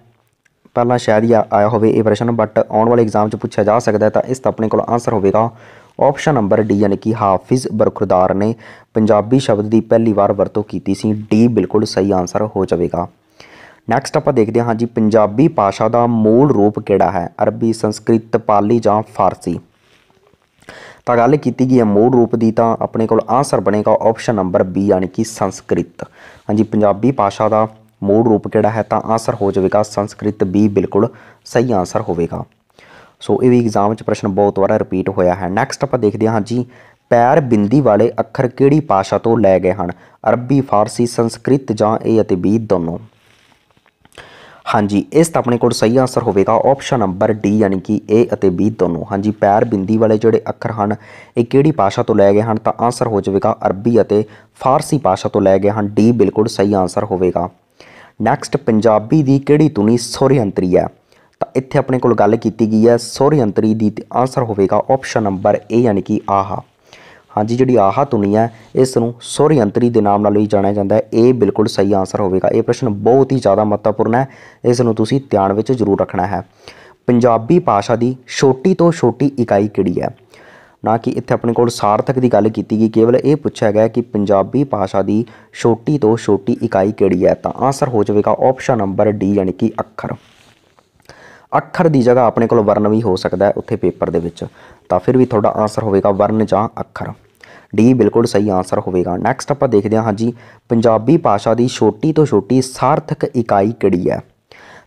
ਪਹਿਲਾਂ ਸ਼ਾਇਦ ਹੀ ਆਇਆ ਹੋਵੇ ਇਹ ਪ੍ਰਸ਼ਨ ਬਟ ਆਉਣ ਵਾਲੇ ਐਗਜ਼ਾਮ 'ਚ ਪੁੱਛਿਆ ਜਾ ਸਕਦਾ ਹੈ ਤਾਂ ਇਸ ਦਾ ਆਪਣੇ ਕੋਲ ਆਨਸਰ ਹੋਵੇਗਾ। ਆਪਸ਼ਨ ਨੰਬਰ ਡੀ ਯਾਨੀ ਕਿ ਹਾਫਿਜ਼ ਬਰਖੁਰਦਾਰ ਨੇ ਪੰਜਾਬੀ ਸ਼ਬਦ ਦੀ ਪਹਿਲੀ ਵਾਰ ਵਰਤੋਂ ਕੀਤੀ ਸੀ। ਡੀ ਬਿਲਕੁਲ ਸਹੀ ਆਨਸਰ ਹੋ ਜਾਵੇਗਾ। ਨੈਕਸਟ ਆਪਾਂ ਦੇਖਦੇ ਹਾਂ ਜੀ ਪੰਜਾਬੀ ਭਾਸ਼ਾ ਦਾ ਮੂਲ ਰੂਪ ਕਿਹੜਾ ਹੈ? ਅਰਬੀ, ਸੰਸਕ੍ਰਿਤ, ਪਾਲੀ ਜਾਂ ਫਾਰਸੀ? ਤਾਂ ਗੱਲ ਕੀਤੀ ਗਈ ਹੈ ਮੂਲ ਰੂਪ ਦੀ ਤਾਂ ਆਪਣੇ ਕੋਲ ਆਨਸਰ ਬਣੇਗਾ ਆਪਸ਼ਨ ਨੰਬਰ ਬੀ ਯਾਨੀ ਕਿ ਸੰਸਕ੍ਰਿਤ। ਹਾਂਜੀ, ਪੰਜਾਬੀ ਭਾਸ਼ਾ ਦਾ ਮੂਲ ਰੂਪ ਕਿਹੜਾ ਹੈ ਤਾਂ ਆਨਸਰ ਹੋ ਜਾਵੇਗਾ ਸੰਸਕ੍ਰਿਤ ਬੀ ਬਿਲਕੁਲ ਸਹੀ ਆਨਸਰ ਹੋਵੇਗਾ। ਸੋ ਇਹ ਵੀ ਐਗਜ਼ਾਮ 'ਚ ਪ੍ਰਸ਼ਨ ਬਹੁਤ ਵਾਰ ਰਿਪੀਟ ਹੋਇਆ ਹੈ। ਨੈਕਸਟ ਆਪਾਂ ਦੇਖਦੇ ਹਾਂ ਜੀ, ਪੈਰ ਬਿੰਦੀ ਵਾਲੇ ਅੱਖਰ ਕਿਹੜੀ ਭਾਸ਼ਾ ਤੋਂ ਲੈ ਗਏ ਹਨ? ਅਰਬੀ, ਫਾਰਸੀ, ਸੰਸਕ੍ਰਿਤ ਜਾਂ ਏ ਅਤੇ ਬੀ ਦੋਨੋਂ? ਹਾਂਜੀ, ਇਸ ਦਾ ਆਪਣੇ ਕੋਲ ਸਹੀ ਆਨਸਰ ਹੋਵੇਗਾ ਆਪਸ਼ਨ ਨੰਬਰ ਡੀ ਯਾਨੀ ਕਿ ਏ ਅਤੇ ਬੀ ਦੋਨੋਂ। ਹਾਂਜੀ, ਪੈਰ ਬਿੰਦੀ ਵਾਲੇ ਜਿਹੜੇ ਅੱਖਰ ਹਨ, ਇਹ ਕਿਹੜੀ ਭਾਸ਼ਾ ਤੋਂ ਲੈ ਗਏ ਹਨ ਤਾਂ ਆਨਸਰ ਹੋ ਜਾਵੇਗਾ ਅਰਬੀ ਅਤੇ ਫਾਰਸੀ ਭਾਸ਼ਾ ਤੋਂ ਲੈ ਗਏ ਹਨ। ਡੀ ਬਿਲਕੁਲ ਸਹੀ ਆਨਸਰ ਹੋਵੇਗਾ। ਨੈਕਸਟ ਪੰਜਾਬੀ ਦੀ ਕਿਹੜੀ ਧੁਨੀ ਸੌਰੀ ਹੈ? ਤਾਂ ਇੱਥੇ ਆਪਣੇ ਕੋਲ ਗੱਲ ਕੀਤੀ ਗਈ ਹੈ, ਸੌਰੀ ਅੰਤਰੀ ਦੀ ਆਨਸਰ ਹੋਵੇਗਾ ਆਪਸ਼ਨ ਨੰਬਰ ਏ ਯਾਨੀ ਕਿ ਆਹਾ। ਹਾਂਜੀ, ਜਿਹੜੀ ਆਹਾ ਧੁਨੀ ਹੈ ਇਸ ਨੂੰ ਸੌਰੀ ਦੇ ਨਾਮ ਨਾਲ ਵੀ ਜਾਣਿਆ ਜਾਂਦਾ ਹੈ। ਇਹ ਬਿਲਕੁਲ ਸਹੀ ਆਨਸਰ ਹੋਵੇਗਾ। ਇਹ ਪ੍ਰਸ਼ਨ ਬਹੁਤ ਹੀ ਜ਼ਿਆਦਾ ਮਹੱਤਵਪੂਰਨ ਹੈ। ਇਸ ਨੂੰ ਤੁਸੀਂ ਧਿਆਨ ਵਿੱਚ ਜ਼ਰੂਰ ਰੱਖਣਾ ਹੈ। ਪੰਜਾਬੀ ਭਾਸ਼ਾ ਦੀ ਛੋਟੀ ਤੋਂ ਛੋਟੀ ਇਕਾਈ ਕਿਹੜੀ ਹੈ? ਨਾ ਕਿ ਇੱਥੇ ਆਪਣੇ ਕੋਲ ਸਾਰਥਕ ਦੀ ਗੱਲ ਕੀਤੀ ਗਈ। ਕੇਵਲ ਇਹ ਪੁੱਛਿਆ ਗਿਆ ਕਿ ਪੰਜਾਬੀ ਭਾਸ਼ਾ ਦੀ ਛੋਟੀ ਤੋਂ ਛੋਟੀ ਇਕਾਈ ਕਿਹੜੀ ਹੈ? ਤਾਂ ਆਨਸਰ ਹੋ ਜਾਵੇਗਾ ਆਪਸ਼ਨ ਨੰਬਰ ਡੀ ਯਾਨੀ ਕਿ ਅੱਖਰ। ਅੱਖਰ ਦੀ ਜਗ੍ਹਾ ਆਪਣੇ ਕੋਲ ਵਰਨ ਵੀ ਹੋ ਸਕਦਾ ਹੈ ਉੱਥੇ ਪੇਪਰ ਦੇ ਵਿੱਚ। ਤਾਂ ਫਿਰ ਵੀ ਤੁਹਾਡਾ ਆਨਸਰ ਹੋਵੇਗਾ ਵਰਨ ਜਾਂ ਅੱਖਰ। ਡੀ ਬਿਲਕੁਲ ਸਹੀ ਆਨਸਰ ਹੋਵੇਗਾ। ਨੈਕਸਟ ਆਪਾਂ ਦੇਖਦੇ ਹਾਂ, ਹਾਂਜੀ, ਪੰਜਾਬੀ ਭਾਸ਼ਾ ਦੀ ਛੋਟੀ ਤੋਂ ਛੋਟੀ ਸਾਰਥਕ ਇਕਾਈ ਕਿਹੜੀ ਹੈ?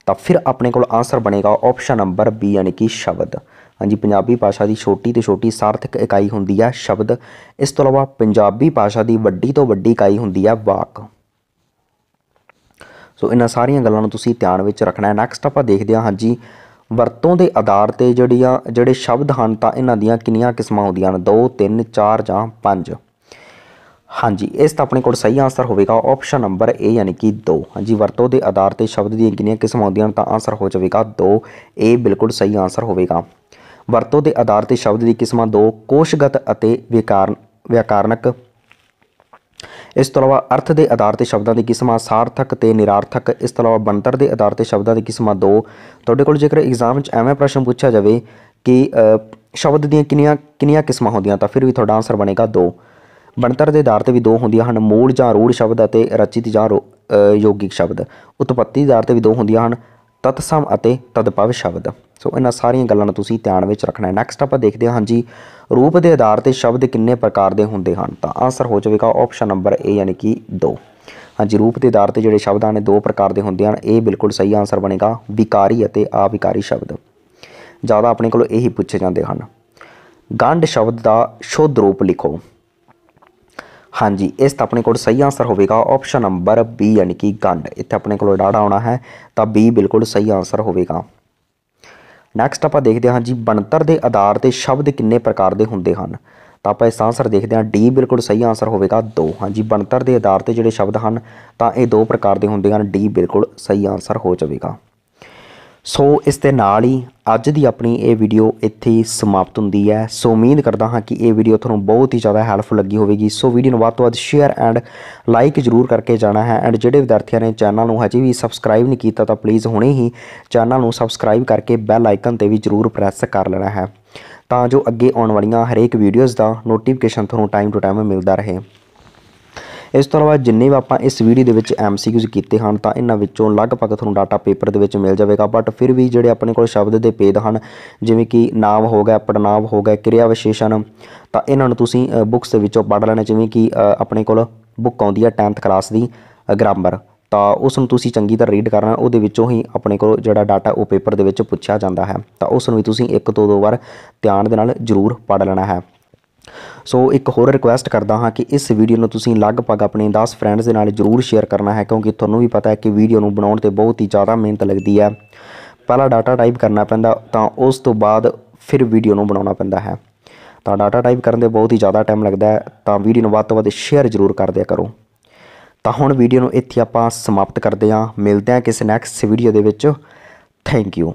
ਤਾਂ ਫਿਰ ਆਪਣੇ ਕੋਲ ਆਨਸਰ ਬਣੇਗਾ ਆਪਸ਼ਨ ਨੰਬਰ ਬੀ ਯਾਨੀ ਕਿ ਸ਼ਬਦ। ਹਾਂਜੀ, ਪੰਜਾਬੀ ਭਾਸ਼ਾ ਦੀ ਛੋਟੀ ਤੋਂ ਛੋਟੀ ਸਾਰਥਕ ਇਕਾਈ ਹੁੰਦੀ ਹੈ ਸ਼ਬਦ। ਇਸ ਤੋਂ ਇਲਾਵਾ ਪੰਜਾਬੀ ਭਾਸ਼ਾ ਦੀ ਵੱਡੀ ਤੋਂ ਵੱਡੀ ਇਕਾਈ ਹੁੰਦੀ ਹੈ ਵਾਕ। ਸੋ ਇਹਨਾਂ ਸਾਰੀਆਂ ਗੱਲਾਂ ਨੂੰ ਤੁਸੀਂ ਧਿਆਨ ਵਿੱਚ ਰੱਖਣਾ ਹੈ। ਨੈਕਸਟ ਆਪਾਂ ਦੇਖਦੇ ਹਾਂ, ਹਾਂਜੀ, ਵਰਤੋਂ ਦੇ ਆਧਾਰ ਤੇ ਜਿਹੜੀਆਂ, ਜਿਹੜੇ ਸ਼ਬਦ ਹਨ ਤਾਂ ਇਹਨਾਂ ਦੀਆਂ ਕਿੰਨੀਆਂ ਕਿਸਮਾਂ ਹੁੰਦੀਆਂ ਹਨ? 2 3 4 ਜਾਂ 5 ਹਾਂਜੀ, ਇਸ ਦਾ ਆਪਣੇ ਕੋਲ ਸਹੀ ਆਨਸਰ ਹੋਵੇਗਾ। ਆਪਸ਼ਨ ਨੰਬਰ ਏ ਯਾਨੀ ਕਿ 2 ਹਾਂਜੀ, ਵਰਤੋਂ ਦੇ ਆਧਾਰ ਤੇ ਸ਼ਬਦ ਦੀਆਂ ਕਿੰਨੀਆਂ ਕਿਸਮਾਂ ਹੁੰਦੀਆਂ ਹਨ ਤਾਂ ਆਨਸਰ ਹੋ ਜਾਵੇਗਾ 2 ਇਹ ਬਿਲਕੁਲ ਸਹੀ ਆਨਸਰ ਹੋਵੇਗਾ। ਵਰਤੋਂ ਦੇ ਆਧਾਰ ਤੇ ਸ਼ਬਦ ਦੀ ਕਿਸਮਾਂ ਦੋ ਕੋਸ਼ਗਤ ਅਤੇ ਵਿਕਾਰਨ ਵਿਆਕਰਨਕ। ਇਸ ਤੋਂ ਇਲਾਵਾ ਅਰਥ ਦੇ ਆਧਾਰ ਤੇ ਸ਼ਬਦਾਂ ਦੀ ਕਿਸਮਾਂ ਸਾਰਥਕ ਤੇ ਨਿਰਾਰਥਕ। ਇਸ ਤੋਂ ਇਲਾਵਾ ਬਣਤਰ ਦੇ ਆਧਾਰ ਤੇ ਸ਼ਬਦਾਂ ਦੀ ਕਿਸਮਾਂ ਦੋ। ਤੁਹਾਡੇ ਕੋਲ ਜੇਕਰ ਐਗਜ਼ਾਮ 'ਚ ਐਵੇਂ ਪ੍ਰਸ਼ਨ ਪੁੱਛਿਆ ਜਾਵੇ ਕਿ ਸ਼ਬਦ ਦੀਆਂ ਕਿੰਨੀਆਂ ਕਿੰਨੀਆਂ ਕਿਸਮਾਂ ਹੁੰਦੀਆਂ ਤਾਂ ਫਿਰ ਵੀ ਤੁਹਾਡਾ ਆਨਸਰ ਬਣੇਗਾ ਦੋ। ਬਣਤਰ ਦੇ ਆਧਾਰ ਤੇ ਵੀ ਦੋ ਹੁੰਦੀਆਂ ਹਨ, ਮੂਲ ਜਾਂ ਰੂੜ ਸ਼ਬਦ ਅਤੇ ਰਚਿਤ ਜਾਂ ਰੋ- ਯੋਗਿਕ ਸ਼ਬਦ। ਉਤਪਤੀ ਦੇ ਆਧਾਰ ਤੇ ਵੀ ਦੋ ਹੁੰਦੀਆਂ ਹਨ, ਤਤਸਮ ਅਤੇ ਤਦਭਵ ਸ਼ਬਦ। ਸੋ ਇਹਨਾਂ ਸਾਰੀਆਂ ਗੱਲਾਂ ਨੂੰ ਤੁਸੀਂ ਧਿਆਨ ਵਿੱਚ ਰੱਖਣਾ ਹੈ। ਨੈਕਸਟ ਆਪਾਂ ਦੇਖਦੇ ਹਾਂ, ਹਾਂਜੀ, ਰੂਪ ਦੇ ਆਧਾਰ ਤੇ ਸ਼ਬਦ ਕਿੰਨੇ ਪ੍ਰਕਾਰ ਦੇ ਹੁੰਦੇ ਹਨ? ਤਾਂ ਆਨਸਰ ਹੋ ਜਾਵੇਗਾ ਆਪਸ਼ਨ ਨੰਬਰ ਏ ਯਾਨੀ ਕਿ 2 ਹਾਂਜੀ, ਰੂਪ ਦੇ ਆਧਾਰ ਤੇ ਜਿਹੜੇ ਸ਼ਬਦ ਹਨ ਦੋ ਪ੍ਰਕਾਰ ਦੇ ਹੁੰਦੇ ਹਨ। ਇਹ ਬਿਲਕੁਲ ਸਹੀ ਆਨਸਰ ਬਣੇਗਾ, ਵਿਕਾਰੀ ਅਤੇ ਆਵਿਕਾਰੀ ਸ਼ਬਦ। ਜ਼ਿਆਦਾ ਆਪਣੇ ਕੋਲ ਇਹੀ ਪੁੱਛੇ ਜਾਂਦੇ ਹਨ। ਗੰਢ ਸ਼ਬਦ ਦਾ ਸ਼ੁੱਧ ਰੂਪ ਲਿਖੋ। ਹਾਂਜੀ, ਇਸ ਤਾਂ ਆਪਣੇ ਕੋਲ ਸਹੀ ਆਨਸਰ ਹੋਵੇਗਾ ਆਪਸ਼ਨ ਨੰਬਰ ਬੀ ਯਾਨੀ ਕਿ ਗੰਢ। ਇੱਥੇ ਆਪਣੇ ਕੋਲ ਡਾੜਾ ਆਉਣਾ ਹੈ, ਤਾਂ ਬੀ ਬਿਲਕੁਲ ਸਹੀ ਆਨਸਰ ਹੋਵੇਗਾ। ਨੈਕਸਟ ਆਪਾਂ ਦੇਖਦੇ ਹਾਂ ਜੀ ਬਣਤਰ ਦੇ ਆਧਾਰ ਤੇ ਸ਼ਬਦ ਕਿੰਨੇ ਪ੍ਰਕਾਰ ਦੇ ਹੁੰਦੇ ਹਨ। ਤਾਂ ਆਪਾਂ ਇਸ ਆਨਸਰ ਦੇਖਦੇ ਹਾਂ ਡੀ ਬਿਲਕੁਲ ਸਹੀ ਆਨਸਰ ਹੋਵੇਗਾ 2 ਹਾਂਜੀ ਬਣਤਰ ਦੇ ਆਧਾਰ ਤੇ ਜਿਹੜੇ ਸ਼ਬਦ ਹਨ, ਤਾਂ ਇਹ ਦੋ ਪ੍ਰਕਾਰ ਦੇ ਹੁੰਦੇ ਹਨ ਡੀ ਬਿਲਕੁਲ ਸਹੀ ਆਨਸਰ ਹੋ ਜਾਵੇਗਾ। ਸੋ ਇਸ ਦੇ ਨਾਲ ਹੀ ਅੱਜ ਦੀ ਆਪਣੀ ਇਹ ਵੀਡੀਓ ਇੱਥੇ ਹੀ ਸਮਾਪਤ ਹੁੰਦੀ ਹੈ। ਸੋ ਉਮੀਦ ਕਰਦਾ ਹਾਂ ਕਿ ਇਹ ਵੀਡੀਓ ਤੁਹਾਨੂੰ ਬਹੁਤ ਹੀ ਜ਼ਿਆਦਾ ਹੈਲਪਫੁਲ ਲੱਗੀ ਹੋਵੇਗੀ। ਸੋ ਵੀਡੀਓ ਨੂੰ ਵੱਧ ਤੋਂ ਵੱਧ ਸ਼ੇਅਰ ਐਂਡ ਲਾਈਕ ਜ਼ਰੂਰ ਕਰਕੇ ਜਾਣਾ ਹੈ ਐਂਡ ਜਿਹੜੇ ਵਿਦਿਆਰਥੀਆਂ ਨੇ ਚੈਨਲ ਨੂੰ ਹਜੇ ਵੀ ਸਬਸਕ੍ਰਾਈਬ ਨਹੀਂ ਕੀਤਾ ਤਾਂ ਪਲੀਜ਼ ਹੁਣੇ ਹੀ ਚੈਨਲ ਨੂੰ ਸਬਸਕ੍ਰਾਈਬ ਕਰਕੇ ਬੈਲ ਆਈਕਨ ਤੇ ਵੀ ਜ਼ਰੂਰ ਪ੍ਰੈਸ ਕਰ ਲੈਣਾ ਹੈ। ਤਾਂ ਜੋ ਅੱਗੇ ਆਉਣ ਵਾਲੀਆਂ ਹਰੇਕ ਵੀਡੀਓਜ਼ ਦਾ ਨੋਟੀਫਿਕੇਸ਼ਨ ਤੁਹਾਨੂੰ ਟਾਈਮ ਟੂ ਟਾਈਮ ਮਿਲਦਾ ਰਹੇ। ਇਸ ਤੋਂ ਇਲਾਵਾ ਜਿੰਨੇ ਵੀ ਆਪਾਂ ਇਸ ਵੀਡੀਓ ਦੇ ਵਿੱਚ ਐਮਸੀਕਿਊਜ਼ ਕੀਤੇ ਹਨ, ਤਾਂ ਇਹਨਾਂ ਵਿੱਚੋਂ ਲਗਭਗ ਤੁਹਾਨੂੰ ਡਾਟਾ ਪੇਪਰ ਦੇ ਵਿੱਚ ਮਿਲ ਜਾਵੇਗਾ ਬਟ ਫਿਰ ਵੀ ਜਿਹੜੇ ਆਪਣੇ ਕੋਲ ਸ਼ਬਦ ਦੇ ਭੇਦ ਹਨ, ਜਿਵੇਂ ਕਿ ਨਾਮ ਹੋ ਗਿਆ ਪੜਨਾਮ ਹੋ ਗਿਆ ਕਿਰਿਆ ਵਿਸ਼ੇਸ਼ਣ ਤਾਂ ਇਹਨਾਂ ਨੂੰ ਤੁਸੀਂ ਬੁੱਕਸ ਦੇ ਵਿੱਚੋਂ ਪੜ੍ਹ ਲੈਣਾ, ਜਿਵੇਂ ਕਿ ਆਪਣੇ ਕੋਲ ਬੁੱਕ ਆਉਂਦੀ ਹੈ 10th ਕਲਾਸ ਦੀ ਗ੍ਰਾਮਰ ਤਾਂ ਉਸ ਨੂੰ ਤੁਸੀਂ ਚੰਗੀ ਤਰ੍ਹਾਂ ਰੀਡ ਕਰਨਾ, ਉਹਦੇ ਵਿੱਚੋਂ ਹੀ ਆਪਣੇ ਕੋਲ ਜਿਹੜਾ ਡਾਟਾ ਉਹ ਪੇਪਰ ਦੇ ਵਿੱਚ ਪੁੱਛਿਆ ਜਾਂਦਾ ਹੈ, ਤਾਂ ਉਸ ਨੂੰ ਵੀ ਤੁਸੀਂ ਇੱਕ ਤੋਂ ਦੋ ਵਾਰ ਧਿਆਨ ਦੇ ਨਾਲ ਜ਼ਰੂਰ ਪੜ੍ਹ ਲੈਣਾ ਹੈ। ਸੋ ਇੱਕ ਹੋਰ ਰਿਕੁਐਸਟ ਕਰਦਾ ਹਾਂ ਕਿ ਇਸ ਵੀਡੀਓ ਨੂੰ ਤੁਸੀਂ ਲਗਭਗ ਆਪਣੇ 10 ਫਰੈਂਡਸ ਦੇ ਨਾਲ ਜਰੂਰ ਸ਼ੇਅਰ ਕਰਨਾ ਹੈ, ਕਿਉਂਕਿ ਤੁਹਾਨੂੰ ਵੀ ਪਤਾ ਹੈ ਕਿ ਵੀਡੀਓ ਨੂੰ ਬਣਾਉਣ ਤੇ ਬਹੁਤ ਹੀ ਜ਼ਿਆਦਾ ਮਿਹਨਤ ਲੱਗਦੀ ਹੈ। ਪਹਿਲਾਂ ਡਾਟਾ ਟਾਈਪ ਕਰਨਾ ਪੈਂਦਾ, ਤਾਂ ਉਸ ਤੋਂ ਬਾਅਦ ਫਿਰ ਵੀਡੀਓ ਨੂੰ ਬਣਾਉਣਾ ਪੈਂਦਾ ਹੈ। ਤਾਂ ਡਾਟਾ ਟਾਈਪ ਕਰਨ ਦੇ ਬਹੁਤ ਹੀ ਜ਼ਿਆਦਾ ਟਾਈਮ ਲੱਗਦਾ ਹੈ, ਤਾਂ ਵੀਡੀਓ ਨੂੰ ਵੱਧ ਤੋਂ ਵੱਧ ਸ਼ੇਅਰ ਜਰੂਰ ਕਰ ਦਿਆ ਕਰੋ। ਤਾਂ ਹੁਣ ਵੀਡੀਓ ਨੂੰ ਇੱਥੇ ਆਪਾਂ ਸਮਾਪਤ ਕਰਦੇ ਹਾਂ। ਮਿਲਦੇ ਹਾਂ ਕਿਸੇ ਨੈਕਸਟ ਵੀਡੀਓ ਦੇ ਵਿੱਚ। Thank you